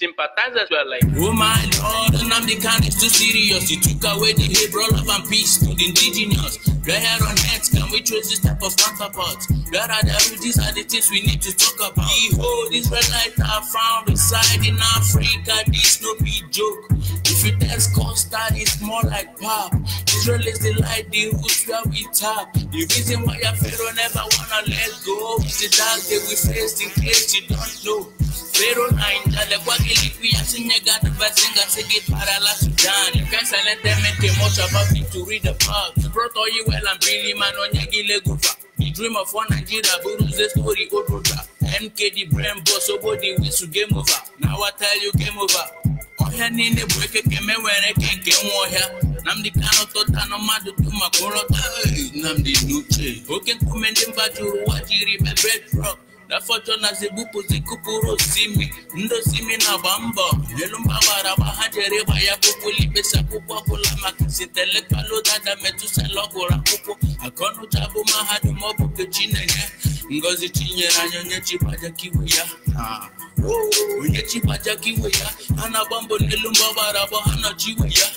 S5: sympathizers were like, Oh my lord, and I'm the kind is too serious. He took away the bro, love and peace to the indigenous. Right here on net, can we trace this type of counterparts? Where are the these are the things we need to talk about. Behold, Israelites are found reside in Africa. This no be joke. If you test Costa, it's more like pop. Israel is the light, the roots where we tap. The reason why your Pharaoh never wanna let go is the dark that we faced in case you don't know. Pharaoh nine, the Kwagilipi, Yasinyaga, the Basinga, Sigit, Parala, Sudan. You can't silent them and tell much about it to read the park. Brought all you well and Billy Man on Yagile Gufa. The dream of one Nigeria, Buru's story, Ododa. MKD brain boss, somebody wins to game over. Now I tell you, game over. ọhịa niile bụ ekeke mewere kenke nwa ọhịa Nnamdi Kanu tụta na mmadụ dum maka nrọta Hey, Nnamdi n'uche oke nkume ndị mba juru ụwa jiri mee bedrock n'afọ jonas ebupụzi kụpụrụ osimi ndị osimi na-agba mbọ. N'elu mba gbara ha jere ịgba ya bụbụla ikpesa akwụkwọ ọbụla maka sintelektual dada metusela ọgụrụ akwụkwọ akọnụcha bụ mahadum ọ bụ nke chinenye. Ngozi chinyere anyị onye chigbajaka iwe ya onye chigbajaka iwe ya. Ha na-agba mbọ n'elu mba gbara ha nọchi iwe ya.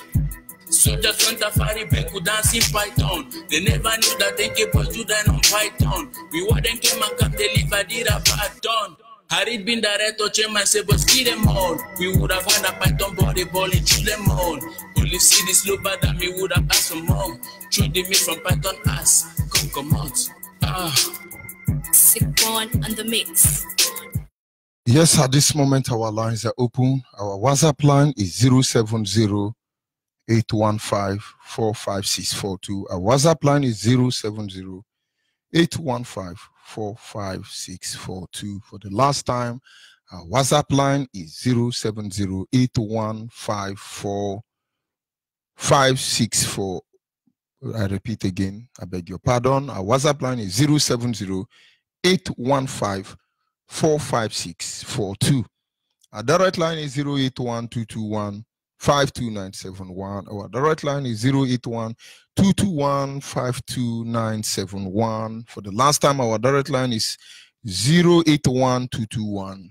S5: Soldiers went a fiery back with dancing python. They never knew that they kept us do that on python. We were then came and come deliver did a bad done. Had it been direct or change myself, but ski them all. We would have had a python body ball and chew them all. Only see this low bad that me would have asked some more. Through the meat from python ass. Come, come out. Ah.
S3: Sick one on the mix.
S4: Yes, at this moment, our lines are open. Our WhatsApp line is 070 815 45642. Our WhatsApp line is 070 815 45642. For the last time, our WhatsApp line is 070 815 45642. I repeat again, I beg your pardon. Our WhatsApp line is 070 815 45642. Our direct line is 081 221 52971. Our direct line is 081 221 52971. For the last time, our direct line is 081 221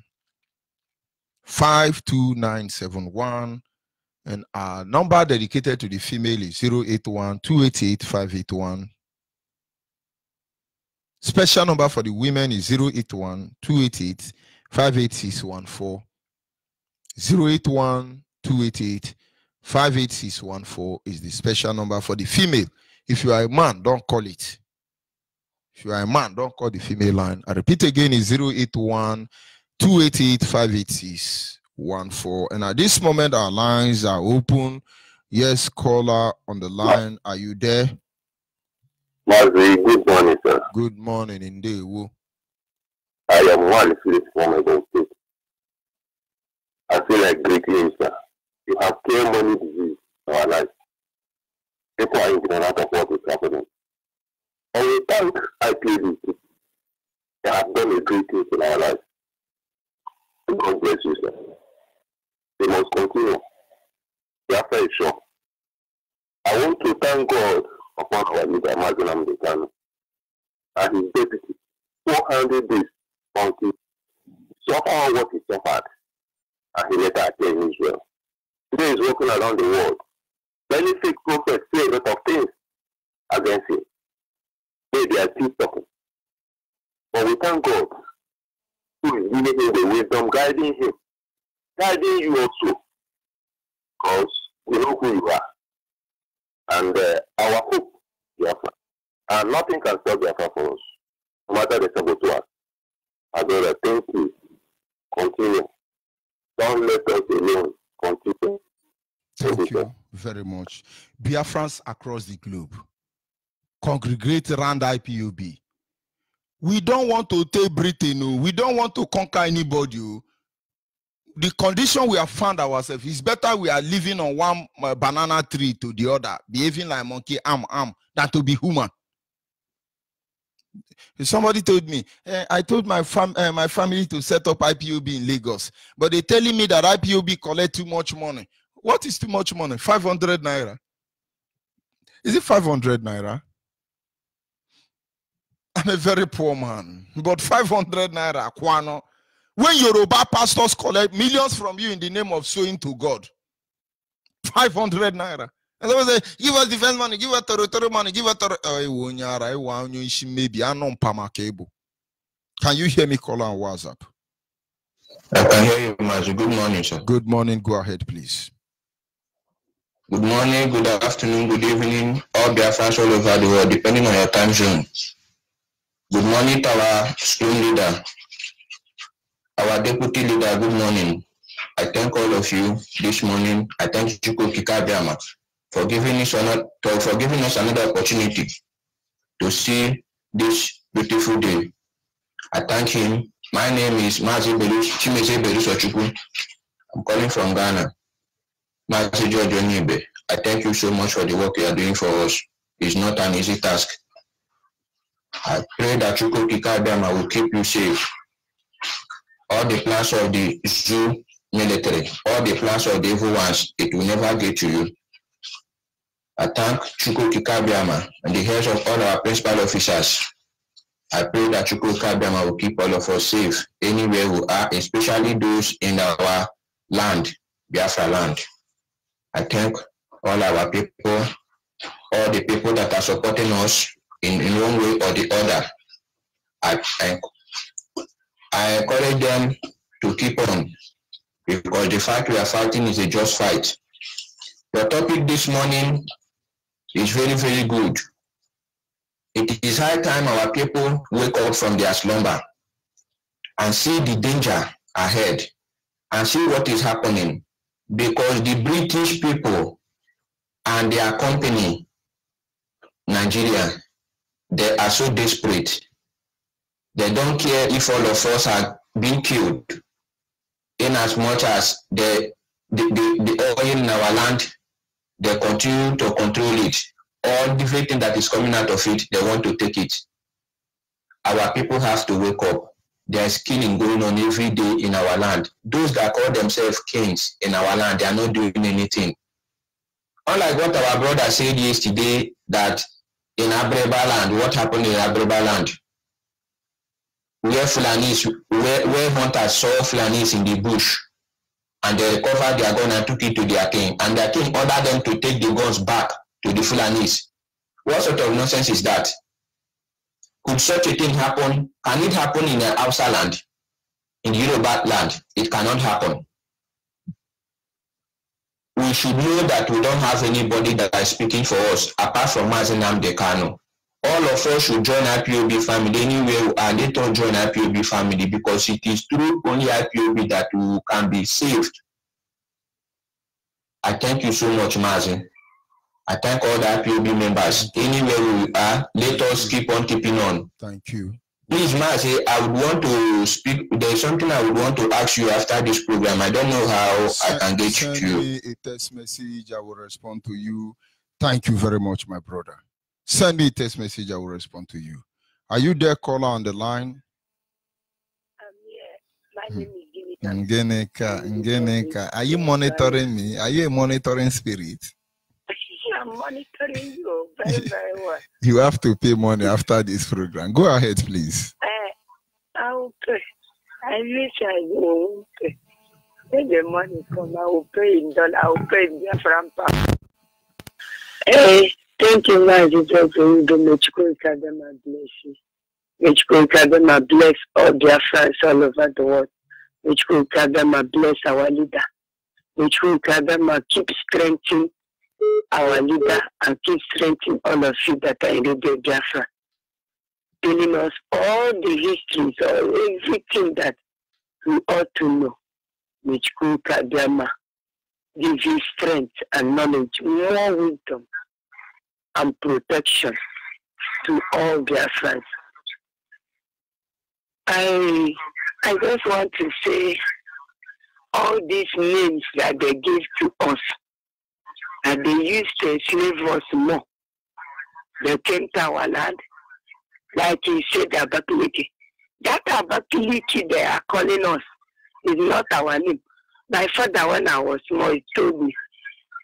S4: 52971. And our number dedicated to the female is 081 288 581. Special number for the women is 081 288 58614. 081 288 58614 is the special number for the female. If you are a man, don't call it. If you are a man, don't call the female line. I repeat again, is 081 288 58614. And at this moment, our lines are open. Yes, caller on the line. Are you there?
S6: Mazi, good morning, sir.
S4: Good morning, indeed.
S6: I am one Philip from State. I feel like greeting you, sir. You have care money disease in our life. People are ignorant of what is happening. And we thank IPD. They have done a great thing in our life. God bless you, sir. They must continue. Are very sure. I want to thank God upon our leader, Mazinam Dekano, and his deputy, 400 days until suffer what he suffered, and he later attained Israel. Today he's walking around the world. Many fake prophets say a lot of things against him. They, they are still talking. But we thank God who is giving him the wisdom, guiding him, guiding you also, because we know who you are. And uh, our hope, Biafra, and nothing can stop Biafra for us, no matter the saboteur. Adora, thank you. Continue. Don't let us alone.
S4: Thank you very much. Biafrans across the globe congregate around IPOB. We don't want to take Britain. oh. We don't want to conquer anybody. oh. The condition we have found ourselves is better we are living on one uh, banana tree to the other, behaving like monkey, arm, arm, than to be human. Somebody told me, eh, I told my fam- eh, my family to set up IPOB in Lagos, but they're telling me that IPOB collect too much money. What is too much money? 500 naira. Is it 500 naira? I'm a very poor man, but 500 naira, kwano. When Yoruba pastors collect millions from you in the name of sowing to God, 500 naira. And someone say, give us defense money, give us territory money, give us territory. Oh, ewo nyara, ewo anyo ishi maybe, I know mpama cable. Can you hear me call on WhatsApp?
S7: I can hear you, Mazu. Good morning, sir.
S4: Good morning. Go ahead, please.
S7: Good morning, good afternoon, good evening, all Biafrans all over the world, depending on your time zone. Good morning to our school leader, our deputy leader, good morning. I thank all of you this morning. I thank Chuko Kikabiama for giving us another for giving us another opportunity to see this beautiful day. I thank him. My name is Mazi Belus Chimeze. I'm calling from Ghana. Mazi George Onyibe. I thank you so much for the work you are doing for us. It's not an easy task. I pray that Chukwu Kikabiyama will keep you safe. All the plans of the zoo military, all the plans of the evil ones, it will never get to you. I thank Chukwu Kikabiyama and the heads of all our principal officers. I pray that Chukwu Kikabiyama will keep all of us safe anywhere we are, especially those in our land, Biafra land. I thank all our people, all the people that are supporting us in, in one way or the other. I, I, I encourage them to keep on because the fight we are fighting is a just fight. The topic this morning is very, very good. It is high time our people wake up from their slumber and see the danger ahead and see what is happening because the British people and their company, Nigeria, they are so desperate. They don't care if all of us are being killed in as much as the, the, the, the oil in our land, they continue to control it. All everything that is coming out of it, they want to take it. Our people have to wake up. There is killing going on every day in our land. Those that call themselves kings in our land, they are not doing anything. Unlike what our brother said yesterday, that in Abreba land, what happened in Abreba land? Where Fulanis, where, where hunters saw Fulanis in the bush and they recovered their gun and took it to their king, and their king ordered them to take the guns back to the Fulanis. What sort of nonsense is that? Could such a thing happen? Can it happen in an Hausa land? In Yoruba land? It cannot happen. We should know that we don't have anybody that is speaking for us apart from Mazinam Dekano. All of us should join IPOB family anywhere and let us join IPOB family because it is through only IPOB that we can be saved. I thank you so much, Mazin. I thank all the IPOB members. Anywhere we are, let us keep on keeping on.
S4: Thank you.
S7: Please, Mazi, I would want to speak. There's something I would want to ask you after this program. I don't know how I can get
S4: send
S7: to you.
S4: me a text message. I will respond to you. Thank you very much, my brother. Send me a text message. I will respond to you. Are you there, caller on the line?
S8: Um, yeah, my name is Gilita.
S4: Ngeneka, Ngeneka. Are you monitoring me? Are you a monitoring spirit?
S8: I'm monitoring you very, very well.
S4: You have to pay money after this program. Go ahead, please.
S8: Uh, I will pay. I wish I will pay. When the money come, I will pay in dollar. I will pay in Biafran pound. Hey, thank you, my Jesus, for you. The Mexico Academy bless you. Mexico Academy bless all Biafrans all over the world. Mexico Academy bless our leader. Mexico Academy keep strengthening our leader and keep strengthening all of you that are in the Biafra. Telling us all the histories or everything that we ought to know. Michku Kadama give you strength and knowledge, more wisdom and protection to all Biafrans. I I just want to say all these names that they give to us and they used to enslave us more. They came to our land, like he said, Abakaliki. That Abakaliki they are calling us is not our name. My father, when I was small, he told me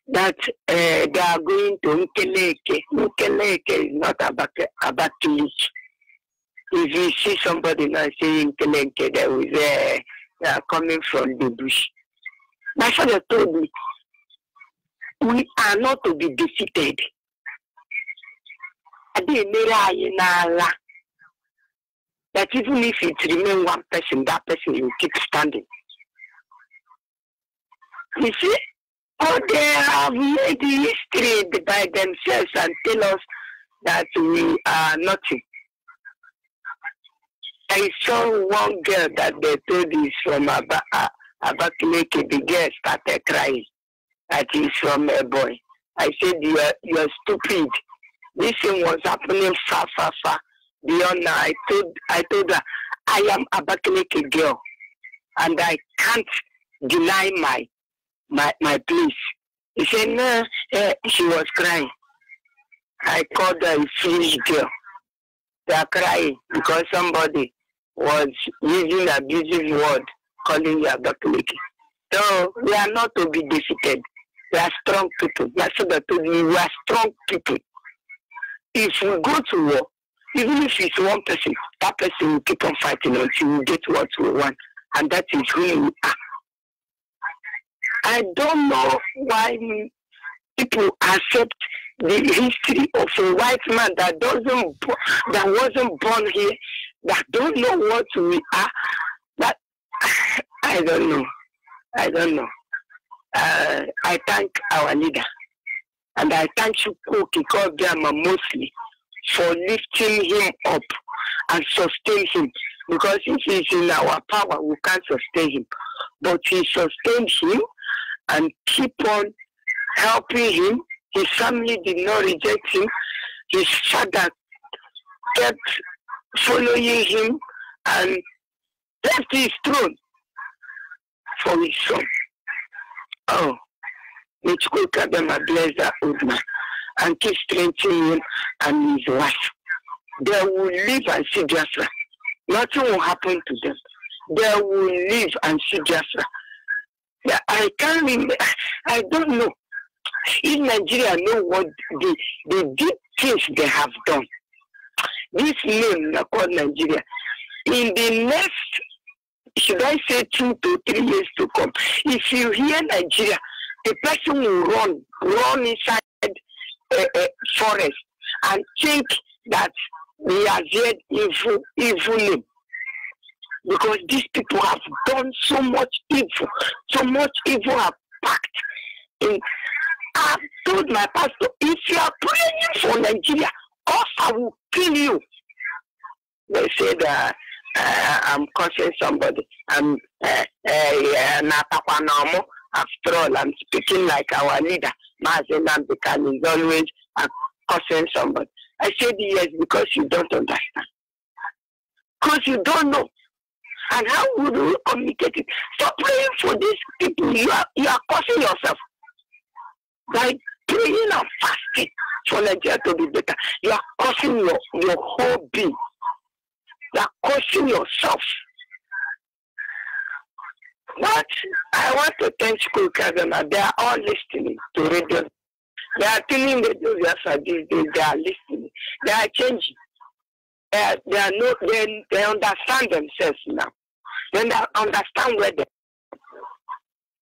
S8: that uh, they are going to Nkeleke. Nkeleke is not Abak- Abakaliki. If you see somebody now saying Nkeleke, they will are coming from the bush. My father told me, we are not to be defeated. That even if it remain one person, that person will keep standing. You see, oh, they have made history by themselves and tell us that we are nothing. I saw one girl that they told is from Aba- uh, Abakaliki. The girl started crying that is from a boy. I said, you are, you are stupid. This thing was happening far, far, far beyond now. I told, I told her, I am a Abakaliki girl, and I can't deny my, my, my place He said, no, eh, she was crying. I called her a foolish girl. They are crying because somebody was using abusive word calling you Abakaliki. So we are not to be defeated. We are strong people. We are so that we are strong people. If we go to war, even if it's one person, that person will keep on fighting until we get what we want. And that is who we are. I don't know why people accept the history of a white man that doesn't that wasn't born here, that don't know what we are. That I don't know. I don't know. Uh, I thank our leader, and I thank Chukwuki Kobiama mostly for lifting him up and sustain him. Because if he's in our power, we can't sustain him. But he sustained him and keep on helping him. His family did not reject him. His father kept following him and left his throne for his son. Oh, may Chukwukabema bless that old man and keep strengthening him and his wife. They will live and see Biafra. Nothing will happen to them. They will live and see Biafra. I can't remember. I don't know if Nigeria know what the the deep things they have done. This name na called Nigeria. In the next, should I say two to three years to come, if you hear Nigeria, the person will run, run inside a, a forest and think that we have heard evil, evil name. Because these people have done so much evil, so much evil have packed in. I've told my pastor, if you are praying for Nigeria, God I will kill you. They said, uh, uh, I'm cursing somebody. I'm uh, uh, uh, after all, I'm speaking like our leader. Mazen Namdekan is always uh, cursing somebody. I said yes because you don't understand. Because you don't know. And how would you communicate it? Stop praying for these people. You are you are causing yourself. By praying and fasting for Nigeria to be better, you are causing your, your whole being. You are causing yourself. But I want to thank School Kazana. They are all listening to radio. They are tuning the Joseph these days. They are listening. They are changing. They, are, they are no. They, they understand themselves now. They understand where they.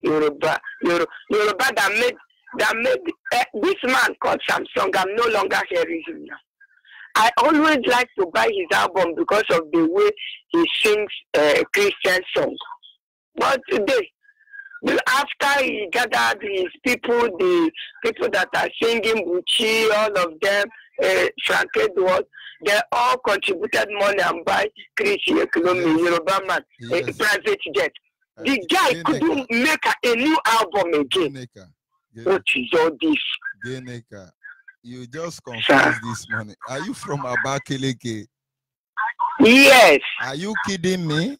S8: Yoruba, Yoruba, Yoruba that made that made uh, this man called Samsung. I'm no longer hearing him now. I always like to buy his album because of the way he sings uh, Christian songs. But today, after he gathered his people, the people that are singing Buchi, all of them, uh, Frank Edwards, they all contributed money and buy Chris Economy, Yoruba man, a private jet. The guy couldn't make a, a new album again. What is all this?
S4: Geneka, you just confused this morning. Are you from Abakaliki?
S8: Yes.
S4: Are you kidding me?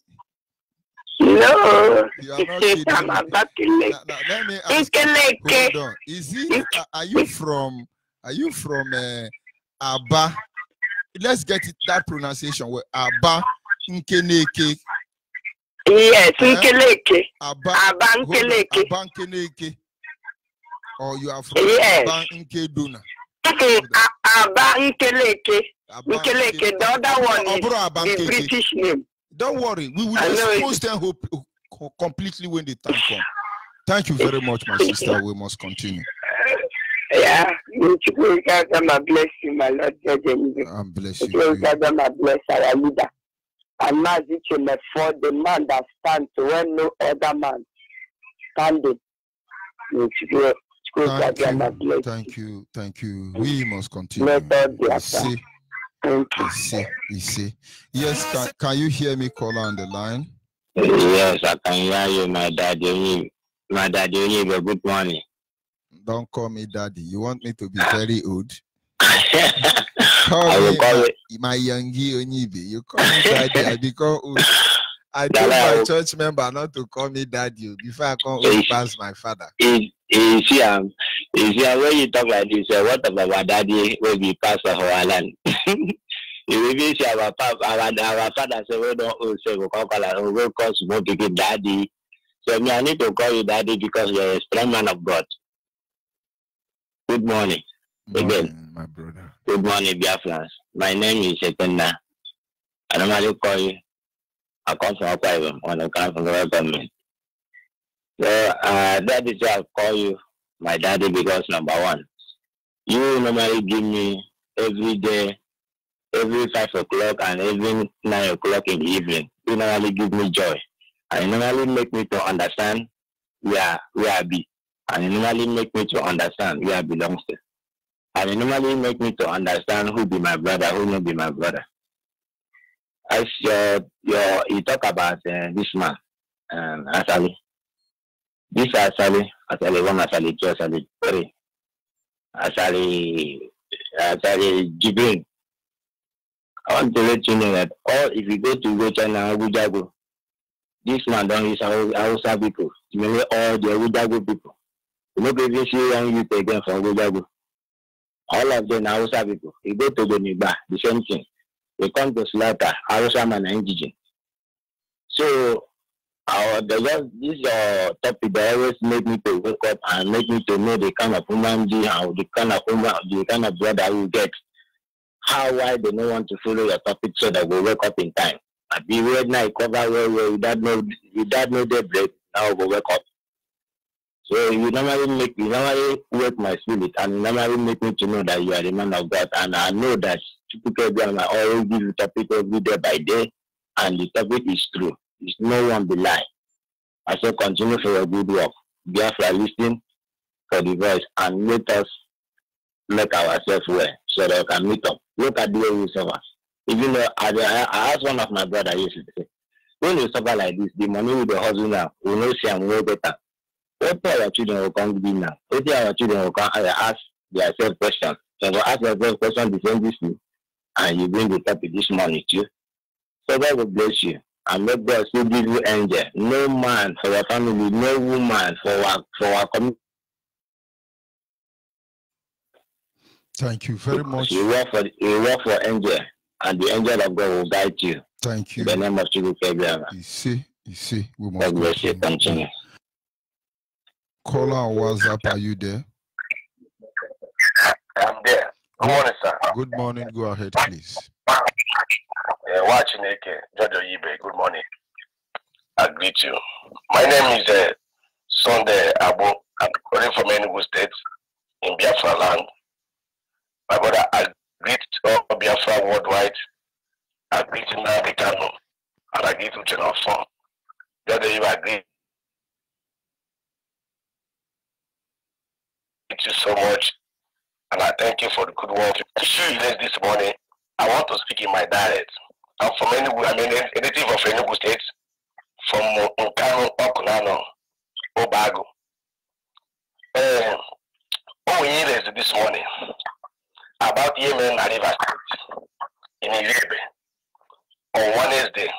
S8: No.
S4: Not kidding
S8: I'm
S4: now, let me ask you,
S8: Nkeleke.
S4: hold on. Is he? uh, Are you from? Are you from uh, Aba? Let's get it that pronunciation. Well, Aba Nkeneke.
S8: Yes? Nkeleke.
S4: Aba.
S8: Aba Nkeleke.
S4: Aba Nkeneke. Or you are from
S8: Yes.
S4: Aba Nkeduna.
S8: Aba Nkeleke. Nkeleke. The other one is the. British name.
S4: Don't worry, we will
S8: I
S4: expose them hope, co- completely when the time comes. Thank you very much, my sister. We must continue.
S8: Yeah. Chukwu bless you, my Lord. Judge Emile.
S4: And bless you. Too.
S8: bless our leader. And Mazi for the man that stands when no other man standing.
S4: Thank you, thank you, thank you. We must continue. See,
S8: Thank
S4: you see, you see. Yes, can, can you hear me, caller on the line?
S9: Yes, I can hear you, my daddy. Onyi- My daddy, Onyibe, good morning.
S4: Don't call me daddy. You want me to be very old? Call
S9: I will
S4: me
S9: call
S4: my,
S9: it.
S4: my youngie Onyibe. You call me daddy. I become old. I told
S9: Dala, I
S4: my
S9: will-
S4: church member not to call me daddy oh, before I come
S9: Yes.
S4: old past my father.
S9: Is You see, um, you see, um, when you talk like this, uh, what about my daddy will be pastor for our land? We see our pap, our our father say we don't owe say we call call we call small pikin daddy. So me, I need to call you daddy because you're a strong man of God. Good morning. Again.
S4: Morning, my brother.
S9: Good morning, Biafrans. My name is Etenda. I normally call you. I come from Akwa Ibom, I come from the government. So uh, that is why I call you my daddy because number one, you normally give me every day, every five o'clock and every nine o'clock in the evening. You normally give me joy. And you normally make me to understand where where I be. And you normally make me to understand where I belong to. And you normally make me to understand who be my brother, who not be my brother. As your, your you talk about uh, this man, um, Asali. This Asali, Asali one, Asali two, Asali three, Asali, Asali Jibril. I want to let you know that all if you go to go China, Abuja this man don't use Hausa people, mainly all the Abuja people. You no go even see young youth again from Abuja all of them are Hausa people. You go to the Niba, the same thing. They come to slaughter Hausa man and indigen. So our the just this uh, topic that always make me to wake up and make me to know the kind of human being and the kind of human the kind of brother we get. How why they don't want to follow your topic so that we wake up in time. I be red night cover where where without no without no day break now we wake up. So you normally make you normally wake my spirit and you normally make me to know that you are the man of God and I know that typical them I always give you topic every day by day and the topic is true. It's no one be lie. I say continue for your good work. Biafra listen for the voice and let us make ourselves well so that we can meet up. Look at the way we suffer. Even though I, I, asked one of my brother yesterday, when you suffer like this, the money with the hustle now, we know see I'm way better. What our children will come be now? What our children will come and ask themselves questions. So they ask yourself question the same this and you bring the topic this morning too. So God will bless you. And may God still give you angel. No man for your family, no woman for our for our community.
S4: Thank you very much.
S9: You work for you work for angel, and the angel of God will guide you.
S4: Thank you.
S9: In the name of Jesus Christ.
S4: You see, you see, we must
S9: God bless you. Continue.
S4: Caller on WhatsApp, are you there?
S10: I'm there. Good morning, sir.
S4: Good morning. Go ahead, please.
S10: Uh, watching AK, Jojo Yibe. Good morning. I greet you. My name is uh, Sunday Abu. I'm calling from Enugu State in Biafra land. My brother, I greet all Biafra worldwide. I greet Nnamdi Kanu and I greet Uchenna Ọfọ. Jojo Yibe, I greet you so much and I thank you for the good work you did this morning. I want to speak in my dialect. I'm from Enugu, I mean, a native of Enugu State, from Nkanu, Okunano, Obago. Uh, oh, we hear this morning about Yemen and River State in Ilebe on Wednesday.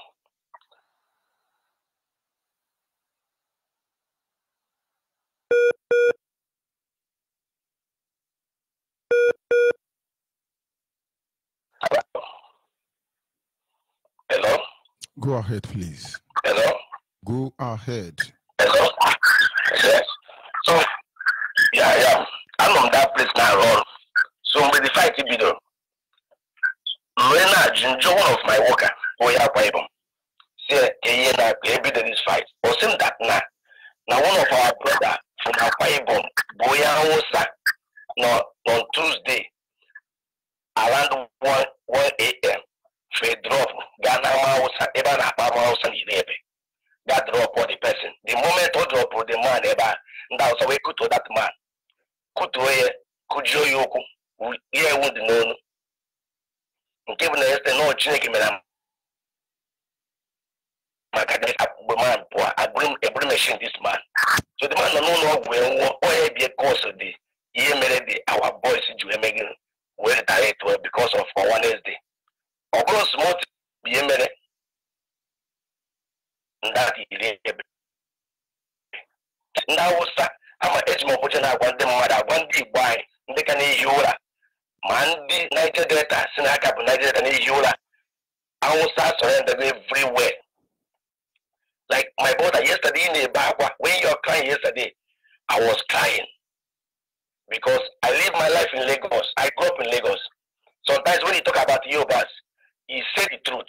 S10: Hello?
S4: Go ahead, please.
S10: Hello?
S4: Go ahead.
S10: Hello? Yes. So, yeah, yeah. I'm on that place now, run. So, with the fight video, Lena Junjo, one of my worker, who are Bible, say, hey, na every day this fight. Or seem that now. Now, one of our brother from our Bible, Boya Osa, no, on Tuesday, around 1, 1 a.m., fe drop gaa na Hausa ebe a na-akpa ama Hausa n'ire ebe ga drop the person the moment o drop the man ebe a ndị Hausa wee kutuo that man kutuo ya kụjuo ya okwu ya ewu dị n'onu nke bụ na este nọọ Chineke mere maka mgbe man pụọ eburu machine this man. So the man nọ n'ụlọ ọgwụ wee nwụọ onye bie kọsụ dị ihe mere dị our boys ji wee megide wee retire well because of Wednesday. Ọ bụrụ smart ihe mere niger delta si n'aka bụ everywhere. Like my brother yesterday in ebe akwa when you are crying yesterday i was crying. Because i live my life in lagos. I grew up in lagos. Sometimes when you talk about yorubas he say the truth.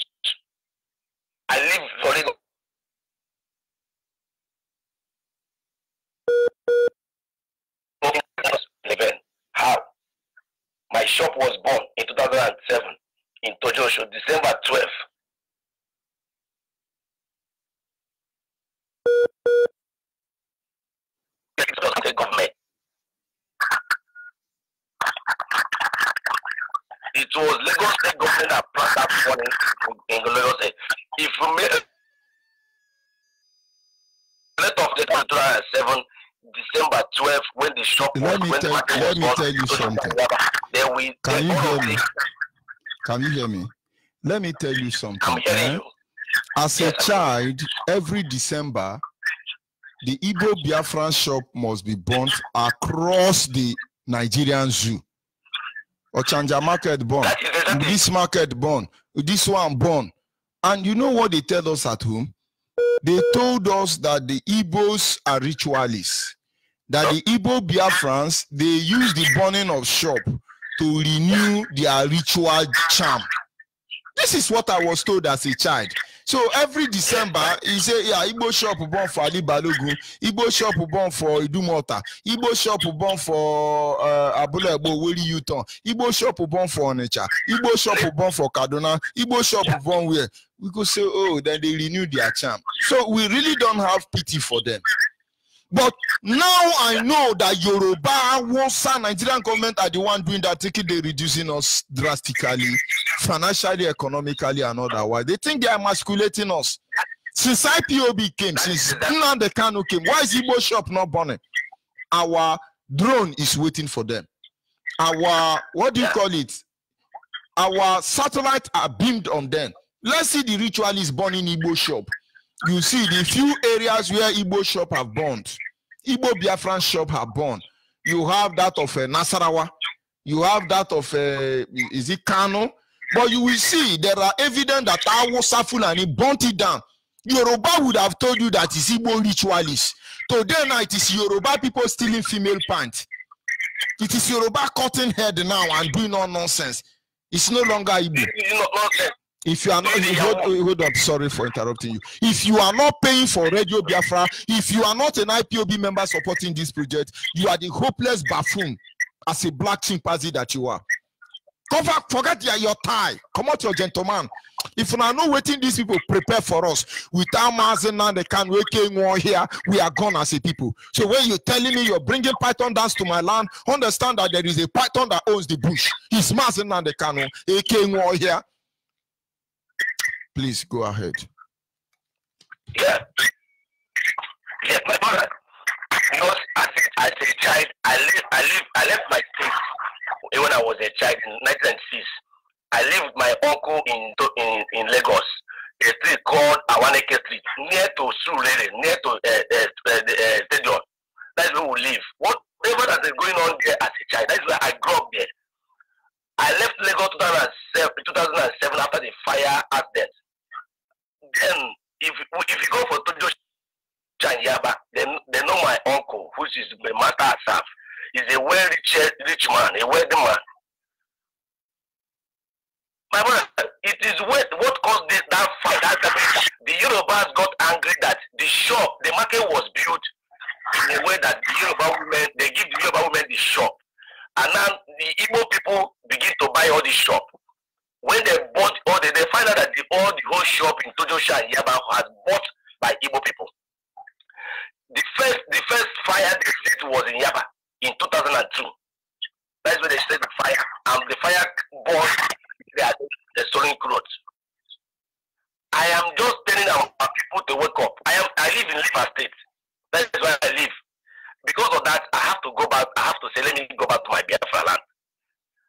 S10: I live for lagos. How? My shop was 2007 Tojosho, December 12. Lagos State government. It was Lagos State government that planned that one in, Lagos State. If you make let of the 2007 December 12 when the shop
S4: Let
S10: was
S4: me
S10: when
S4: tell-
S10: the market
S4: let
S10: was
S4: me tell you something.
S10: Then we
S4: Can you hear me? Can you hear me? Let me tell you something. Eh? As a child, every December, the Igbo Biafran shop must be burnt across the Nigerian zoo. Ochanja market burn, this market burn, this one burn. And you know what they tell us at home? They told us that the Igbos are ritualists. That the Igbo Biafrans, they use the burning of shop to renew their ritual charm. This is what I was told as a child. So every December, he say, yeah, Igbo shop born for Ali Balogun, Igbo shop born for Idumota, Igbo shop born for uh, Abule Ebo Weri Uton, Igbo shop born for Onitsha, Igbo shop born for Kaduna, Igbo shop born where? We go say, oh, then they renew their charm. So we really don't have pity for them. But now I know that Yoruba, Wosa, Nigerian government are the one doing that, taking they reducing us drastically, financially, economically, and otherwise. They think they are emasculating us. Since IPOB came, since Nnamdi Kanu came, why is Igbo shop not burning? Our drone is waiting for them. Our, what do you call it? Our satellite are beamed on them. Let's see the ritualist burning Igbo shop you see the few areas where Igbo shop have burned, Igbo Biafran shop have burned. You have that of uh, Nasarawa, you have that of uh, is it Kano, but you will see there are evidence that Awusa Fulani burnt it down. Yoruba would have told you that it's Igbo ritualists. Today it is Yoruba people stealing female pants. It is Yoruba cutting head now and doing all nonsense. It's no longer Igbo. If you are not, hold, hold on, sorry for interrupting you. If you are not paying for Radio Biafra, if you are not an IPOB member supporting this project, you are the hopeless buffoon as a black chimpanzee that you are. Cover, forget your, your tie. Come out your gentleman. If you are not waiting, these people prepare for us. Without Mazi Nnamdi Kanu here, we are gone as a people. So when you're telling me you're bringing python dance to my land, understand that there is a python that owns the bush. He's Mazi Nnamdi Kanu. He came on here. Please go ahead.
S10: Yeah. Yes, my brother. Because as a, as a child, I live, I live, I left my state when I was a child in 1996. I lived my uncle in in, in Lagos, a street called Awaneke Street, near to Surulere, near to uh, uh, uh, the uh, stadium. That's where we live. Whatever that is going on there as a child, that's where I grew up there. I left Lagos 2007, 2007 after the fire accident. Then, if if you go for Tojo Chanyaba, then they know my uncle, which is the Master Asaf. He's a well rich, rich man, a wealthy man. My brother, it is what, what caused this, that fight. That, that, the Yorubas got angry that the shop, the market was built in a way that the Yoruba women, they give the Yoruba women the shop. And now the Igbo people begin to buy all the shop. When they bought all the, they find out that the, all the whole shop in Tojosha Yaba was bought by Igbo people. The first, the first fire they set was in Yaba in 2002. That's when they set the fire, and the fire burned the, the stolen clothes. I am just telling our, our people to wake up. I am, I live in Liver State. That is where I live. Because of that, I have to go back. I have to say, let me go back to my Biafra land.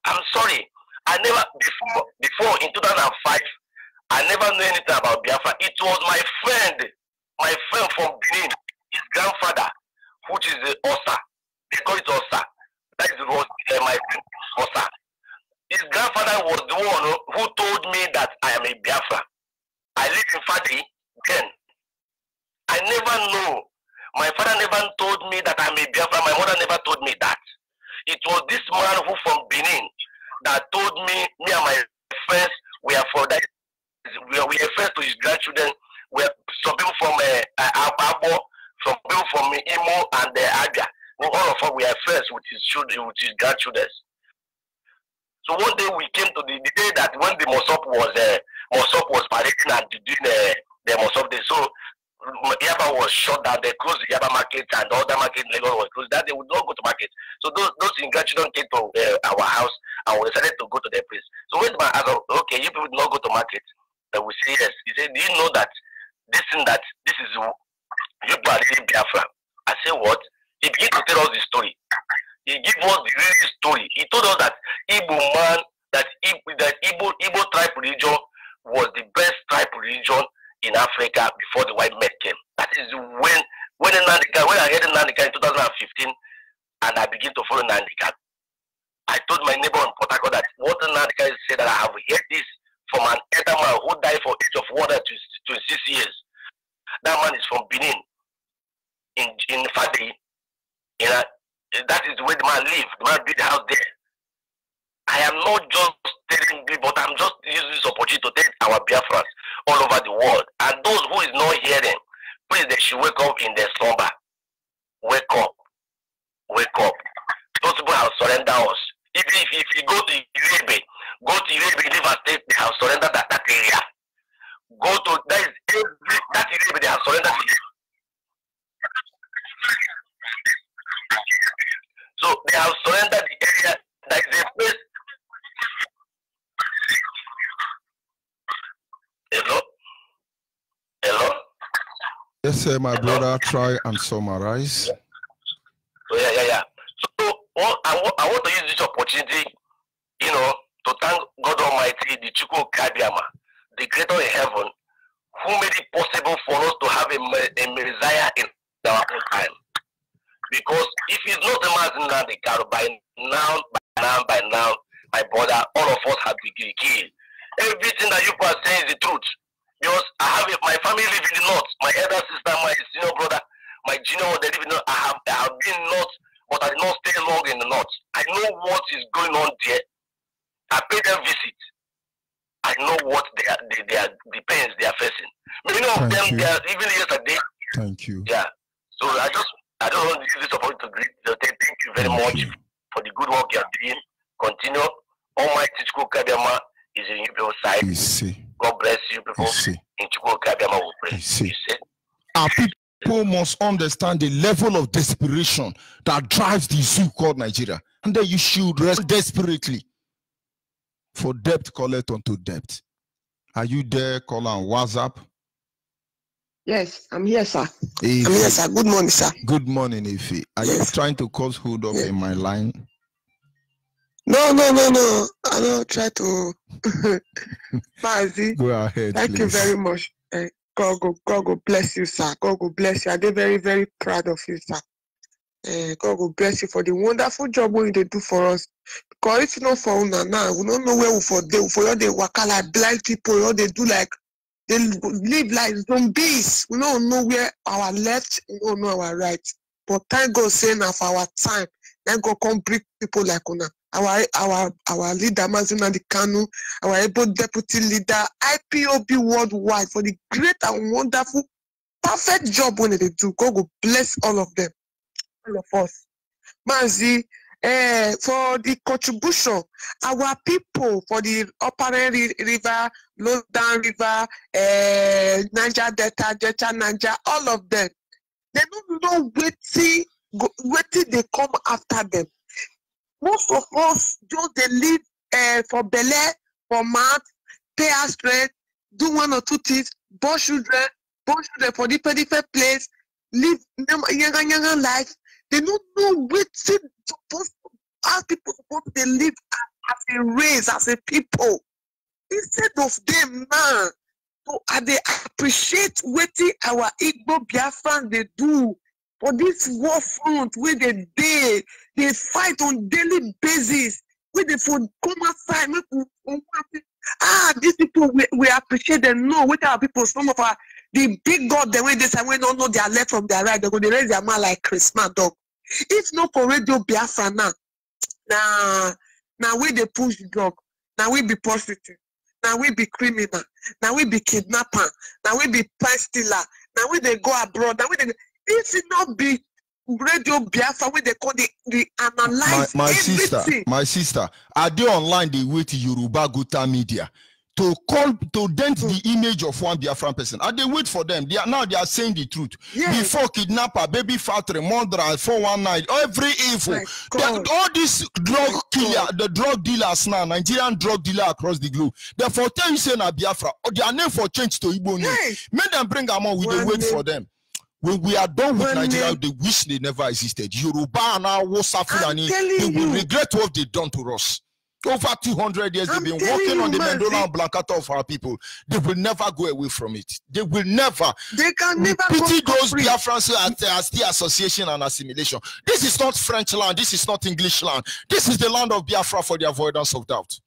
S10: I'm sorry. I never before before in 2005. I never knew anything about Biafra. It was my friend, my friend from Benin, his grandfather, which is the Osa. They call it Osa. That is what uh, my friend Osa. His grandfather was the one who told me that I am a Biafra. I live in Fadi then. I never know. My father never told me that I'm a Biafra. My mother never told me that. It was this man who from Benin that told me, me and my friends, we are for that. We are, we are friends to his grandchildren. We are some people from uh, uh, Abo, some people from Imo and uh, Abia. Well, all of us, we are friends with his children, with his grandchildren. So one day we came to the, the day that when the Mosop was uh, Mosop was parading and doing uh, the Mosop day. So Yaba was shut down. They closed the Yaba market and the other market in Lagos was closed. That they would not go to market. So those those grandchildren came to uh, our house and we decided to go to their place. So when my asked, okay, you people not go to market, then we say yes. He said, do you know that this thing that this is you are really Biafra? I say what? He began to tell us the story. He gave us the real story. He told us that Igbo man, that Igbo, that Igbo, Igbo tribe religion was the best tribe religion in Africa before the white men came. That is when when Nandika, when I heard Nandika in 2015, and I began to follow Nandika. I told my neighbor in Port that what Nandika said that I have heard this from an elder man who died for age of water to 26 years. That man is from Benin, in in Fadi, in a, that is where the man lived. The man built the house there. I am not just telling you, but I'm just using this opportunity to tell our Biafrans all over the world. And those who is not hearing, please they should wake up in their slumber. Wake up. Wake up. Those people have surrendered us. If, if, if you go to Irebe, go to Irebe, River State, they have surrendered that, that area. Go to that is every that Irebe, they have surrendered it. So they have surrendered the area. That is a place. Hello? Hello?
S11: Yes, sir, my brother, try and summarize.
S10: So yeah, yeah, yeah. So well, I, I want to use this opportunity, you know, to thank God Almighty, the Chukwu Kabiama, the Creator in heaven, who made it possible for us to have a, a Messiah in our own time. Because if it's not a man in Nandikaro, by now, by now, by now, my brother, all of us have been killed. Everything that you are saying is the truth. Because I have my family live in the north. My elder sister, my senior brother, my junior, one, they live in the north. I have, I have been north, but I did not stay long in the north. I know what is going on there. I paid them visit. I know what they are, they, they are, the pains they are facing. Many of
S11: Thank
S10: them,
S11: you.
S10: they are, even yesterday,
S11: Thank you.
S10: yeah. So I just, I don't want to use this opportunity to say thank you very
S11: Thank
S10: much
S11: you.
S10: for the good work you are doing. Continue. Almighty Chukwu Kabiama is in your side.
S11: You see,
S10: God bless you people.
S11: you see,
S10: In Chukwu Kabiama we pray.
S11: you see.
S4: Our people must understand the level of desperation that drives the zoo called Nigeria. And then you should rest desperately.
S11: For debt, collect unto debt. Are you there? Call on WhatsApp.
S12: Yes, I'm here, sir.
S11: Ife.
S12: I'm here, sir. Good morning, sir.
S11: Good morning, Ife. Are you trying to cause hold up
S12: Yes.
S11: in my line?
S12: No, no, no, no. I don't try to. Mazi,
S11: Go ahead,
S12: thank
S11: please.
S12: you very much. Uh, God, go, God, go bless you, sir. God, go bless you. I'm very, very proud of you, sir. Uh, God, go bless you for the wonderful job when you do for us. Because if not for una now, we don't know where we for they for all they waka like blind people, all they do like they live like zombies. We don't know where our left, we don't know our right. But thank God saying of our time, thank God come bring people like una. Our our our leader Mazi Nnamdi Kanu, our able deputy leader, IPOB worldwide for the great and wonderful, perfect job when they do. God will bless all of them, all of us. Mazi, eh, for the contribution, our people for the upper Ri- river, low down river, eh, Niger Delta, Delta Niger, all of them, they don't know wetin go wetin dey come after them. Most of us just dey live uh, for belle, for mouth, pay house rent, do one or two things, born children, born children for different different place, live yanga yanga life. They no know wetin suppose how people suppose dey live as a race, as a people. Instead of them now, so I dey appreciate wetin our Igbo Biafran dey do for this war front where they dey dey fight on daily basis We the food come outside, make. Ah, these people we, we appreciate them. No, with our people, some of our the big God the way they say we don't know their left from their right, they're gonna raise their man like Christmas dog. If not for radio Biafra now, now now we they push dog, now we be prostitute, now we be criminal, now we be kidnapper, now we be price stealer, now we they go abroad, now we they if it not be radio Biafra wey dey call the the
S4: my, my
S12: everything.
S4: sister my sister are they online? Dey wait yoruba gota media to call to dent the hmm. image of one biafran person. Are they wait for them? They are now they are saying the truth.
S12: Yes.
S4: before kidnapper baby factory murderer 419 every evil. They- all these drug killer the drug dealers now nigerian drug dealer across the globe. They for tell you say na biafra. Or their name for change to igbo name make them bring am on we dey
S12: One
S4: wait for them when we are done with
S12: One
S4: nigeria they wish they never existed yoruba and hausa fulani they will
S12: you.
S4: regret what they done to us over 200 years
S12: I'm
S4: they've been working on the Mendola and Blancata of our people. They will never go away from it. They will never.
S12: They can never
S4: pity those. Biafrans as, are, are association and assimilation. This is not French land. This is not English land. This is the land of Biafra for the avoidance of doubt.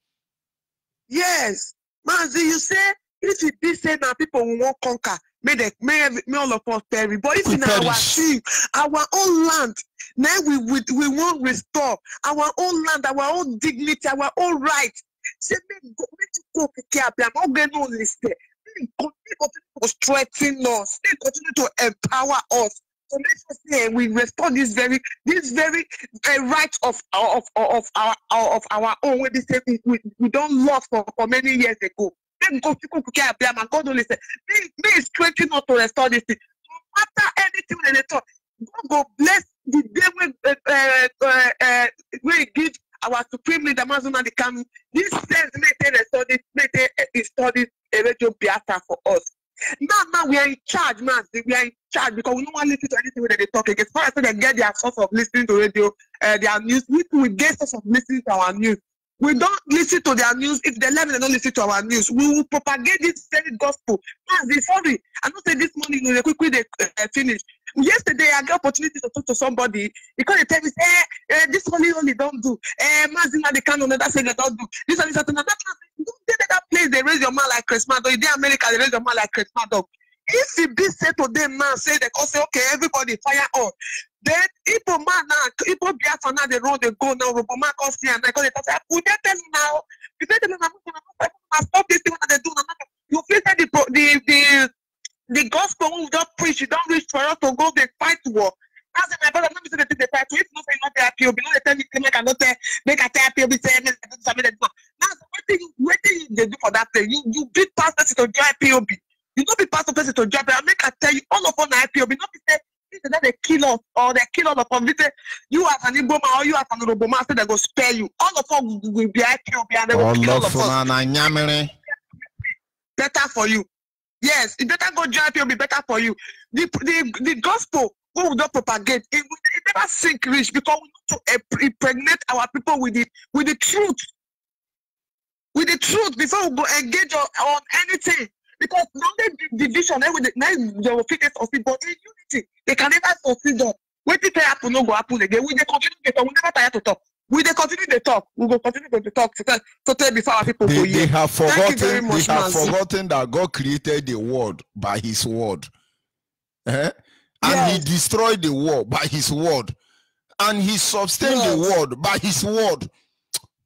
S12: Yes. Manzi, you say if it be say now people won't conquer, may they may, every- may all of us perish. But if
S4: We
S12: in our
S4: perish.
S12: sea, our own land, now we we, we won't restore our own land, our own dignity, our own right. Say make go make you go care I'm not going to listen. May continue to strengthen us. May continue to empower us. So let's say we restore this very this very uh, right of of of our of our own be say we we, we don lost for for many years ago. Make people care and God only say may he strengthen us to restore this thing. No matter anything dem dey talk, God go bless the day wey uh, uh, uh, he give our supreme leader Mazuna the Kanu. This sense make they restore this make they uh, restore this radio Biafra for us. Now, now we are in charge, man. We are in charge because we don't want to listen to anything when they talk again. As far as they get their source of listening to radio, uh, their news, we we get source of listening to our news. We don't listen to their news. If they left, they don't listen to our news. We will propagate this very gospel. Man, they sorry. I know say this morning they quickly they uh, finish. Yesterday I got opportunity to talk to somebody because they tell me, say, eh, eh, this only only don't do. Eh, Mazina they can't another say they don't do. This and this and that. Don't say that that place they raise your man like Christmas dog. In America they raise your man like Christmas dog. If it be said to them now, say they can say, okay, everybody fire on. Then Igbo man now, Igbo Biafra now they run, they go now, Robo man come see and they go, they say, ah, we dey tell you now, you dey tell you now, now, stop this thing what they do. You feel say the the the the gospel we don preach, you don reach for us to go dey fight war. That's it, my brother. No be say they take the fight. If no say you no dey IPOB, no dey tell me make I no tell, make I tell IPOB say make I do this, make do that. Now, so wetin you wetin you dey do for that place? You you pass person to join IPOB. You no be pass person to join IPOB. Make I tell you, all of us na IPOB. No be say if they kill us or they kill us. Be say you as an Igbo man or you as an Urhobo man say they go spare you. All of us will be IPOB and they go kill all of us. better for you. Yes, it better go join IPOB, better for you. The the the gospel we don propagate, it, will- it never sink reach because we need to impregnate our people with the with the truth. With the truth before we go engage on, on anything. Because now the division, the now they will fit dey succeed, but in unity, they can never succeed on. Wetin tell happen no go happen again. We dey continue dey talk, we never tire to talk. We dey continue dey talk. We go continue to dey talk to tell to tell before our people go
S4: They,
S12: hear.
S4: they have forgotten. They
S12: much,
S4: have forgotten that God created the world by His word, Eh? and He destroyed the world by His word, and He sustained the
S12: Yes.
S4: world by His word.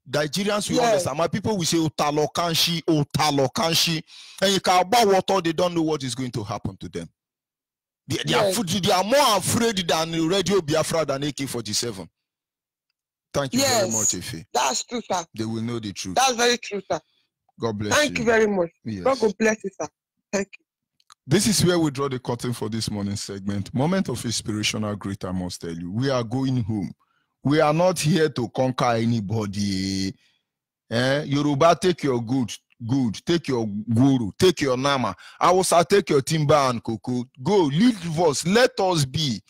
S4: Nigerians will
S12: Yes.
S4: understand. My people will say Otalokanshi, Otalokanshi, and you can about water. They don't know what is going to happen to them. They, they, are, they are more afraid than Radio Biafra than AK-47. Thank you very much, Ife.
S12: That's true, sir.
S4: They will know the truth.
S12: That's very true, sir.
S4: God bless
S12: Thank you very much.
S4: Yes.
S12: God go bless you, sir. Thank you.
S4: This is where we draw the curtain for this morning segment. Moment of inspirational great, I must tell you. We are going home. We are not here to conquer anybody. Eh? Yoruba, take your good, good. Take your guru. Take your nama. I Awusa, take your timber and cocoa. Go, leave us. Let us be.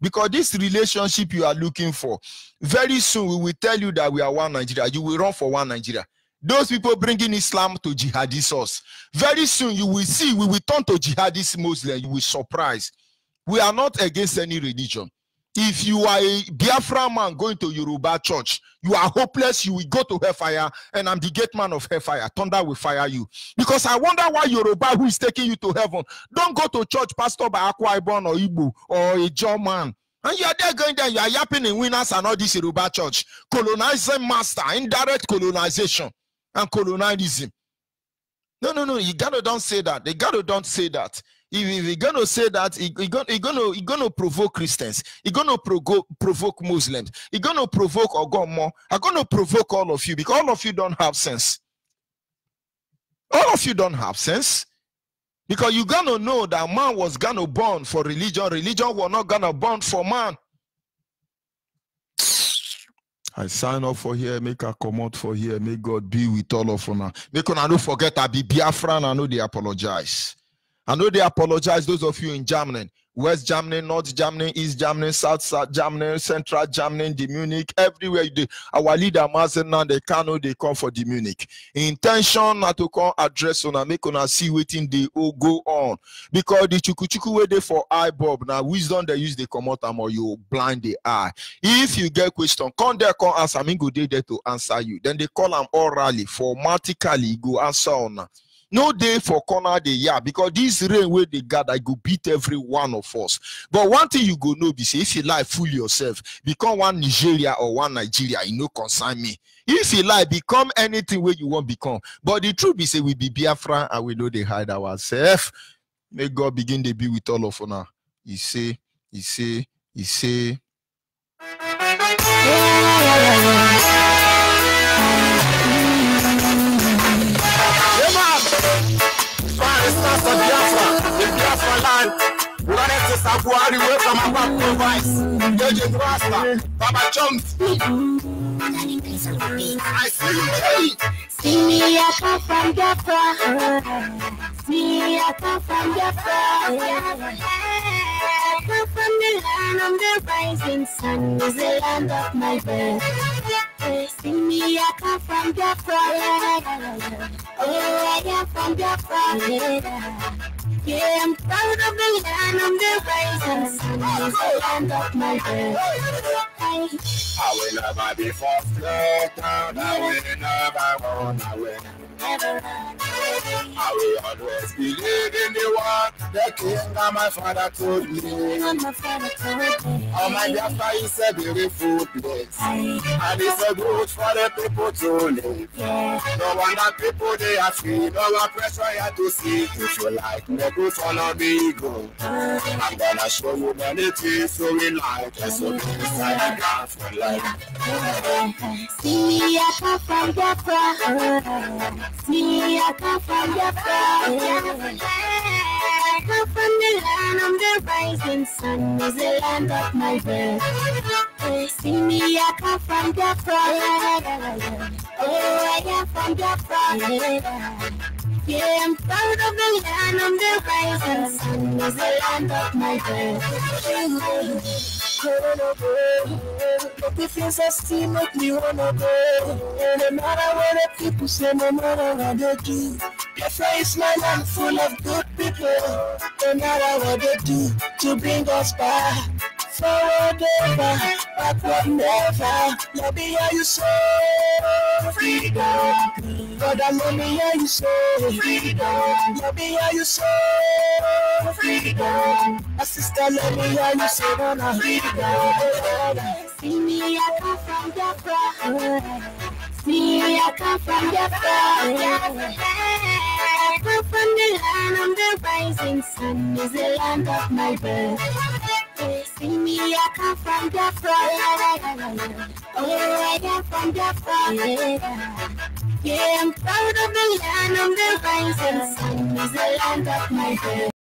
S4: Because this relationship you are looking for, very soon we will tell you that we are one Nigeria. You will run for one Nigeria. Those people bringing Islam to jihadist us. Very soon you will see, we will turn to jihadist Muslim. You will surprise. We are not against any religion. If you are a Biafra man going to Yoruba church, you are hopeless, you will go to hellfire, and I'm the gate man of hellfire. Thunder will fire you. Because I wonder why Yoruba, who is taking you to heaven, don't go to church pastor by Akwa Ibom or Igbo or a German. And you are there going there, you are yapping in winners and all this Yoruba church. Colonizing master, indirect colonization and colonialism. No, no, no. You gotta don't say that. They gotta don't say that. If, you're gonna say that, you're gonna you're gonna you're gonna provoke Christians, you're gonna provoke provoke Muslims, you're gonna provoke or Ogomo, I'm gonna provoke all of you because all of you don't have sense. All of you don't have sense. Because you're gonna know that man was gonna born for religion, religion was not gonna born for man. I sign up for here, make a out for here, may God be with all of. Now. Make don't forget I be Biafran, I know they apologize. I know they apologize, those of you in Germany, West Germany, North Germany, East Germany, South South Germany, Central Germany, the Munich, everywhere. They, our leader, now they cannot they come for the Munich. Intention not to come address on and make on see waiting they all go on. Because the chukuchuku way they for eye bulb. Now wisdom they use they come out or you blind the eye. If you get question, come there, come answer. I mean, go there to answer you. Then they call them orally, formatically, go answer on. No day for corner the yeah because this rain where they got I go beat every one of us. But one thing you go know be say if you lie, fool yourself, become one Nigeria or one Nigeria, you know concern me. If you lie, become anything where you want become. But the truth be say we be Biafra and we know they hide ourselves. May God begin to be with all of us now. He say, he say, he say.
S13: Stars of Biafra, the Biafra land. Wanted to Sabuari away from back province. Agent Rasta, Baba Chunks. I see you.
S3: See me, I come from Biafra. See me, I come from Biafra. Come from the land of the rising sun. Is the land of my birth. See me, I come from the Biafra. Oh, I am from the Biafra. Yeah, I'm proud of the land of the rising sun. Is the land of my birth.
S13: I will never be down. I will never run away. I will always believe in the one the king that my father told me. Oh my Biafra is a beautiful place. And it's a good for the people to live. No wonder people they are free. No pressure you to see. If you like me, go follow me, go. I'm gonna show you many things so we like. So inside the Biafra life.
S3: See me, I come from Biafra. See me, I come from Biafra. I come from the land of the rising sun. Is the land of my birth. See me, I come from Biafra. Oh, I am from Biafra. Yeah, I'm proud of the land of the rising sun. Is the land of my birth.
S13: But the things I still make me wanna go. And No matter what the people say, no matter what they do. Biafra is my land full of good people. No matter what they do to bring us back. Forward ever, backward never. Let me hear you say freedom. Brother, let me hear you say freedom. Let me hear you say freedom. My sister, let me hear you say Rana freedom.
S3: See me, I come from Biafra. See I come from Biafra. I come from the land of the rising sun. Is the land of my birth. See me, I come from Biafra. Oh, I am from Biafra. Yeah, I'm proud of the land of the rising sun. Is the land of my birth.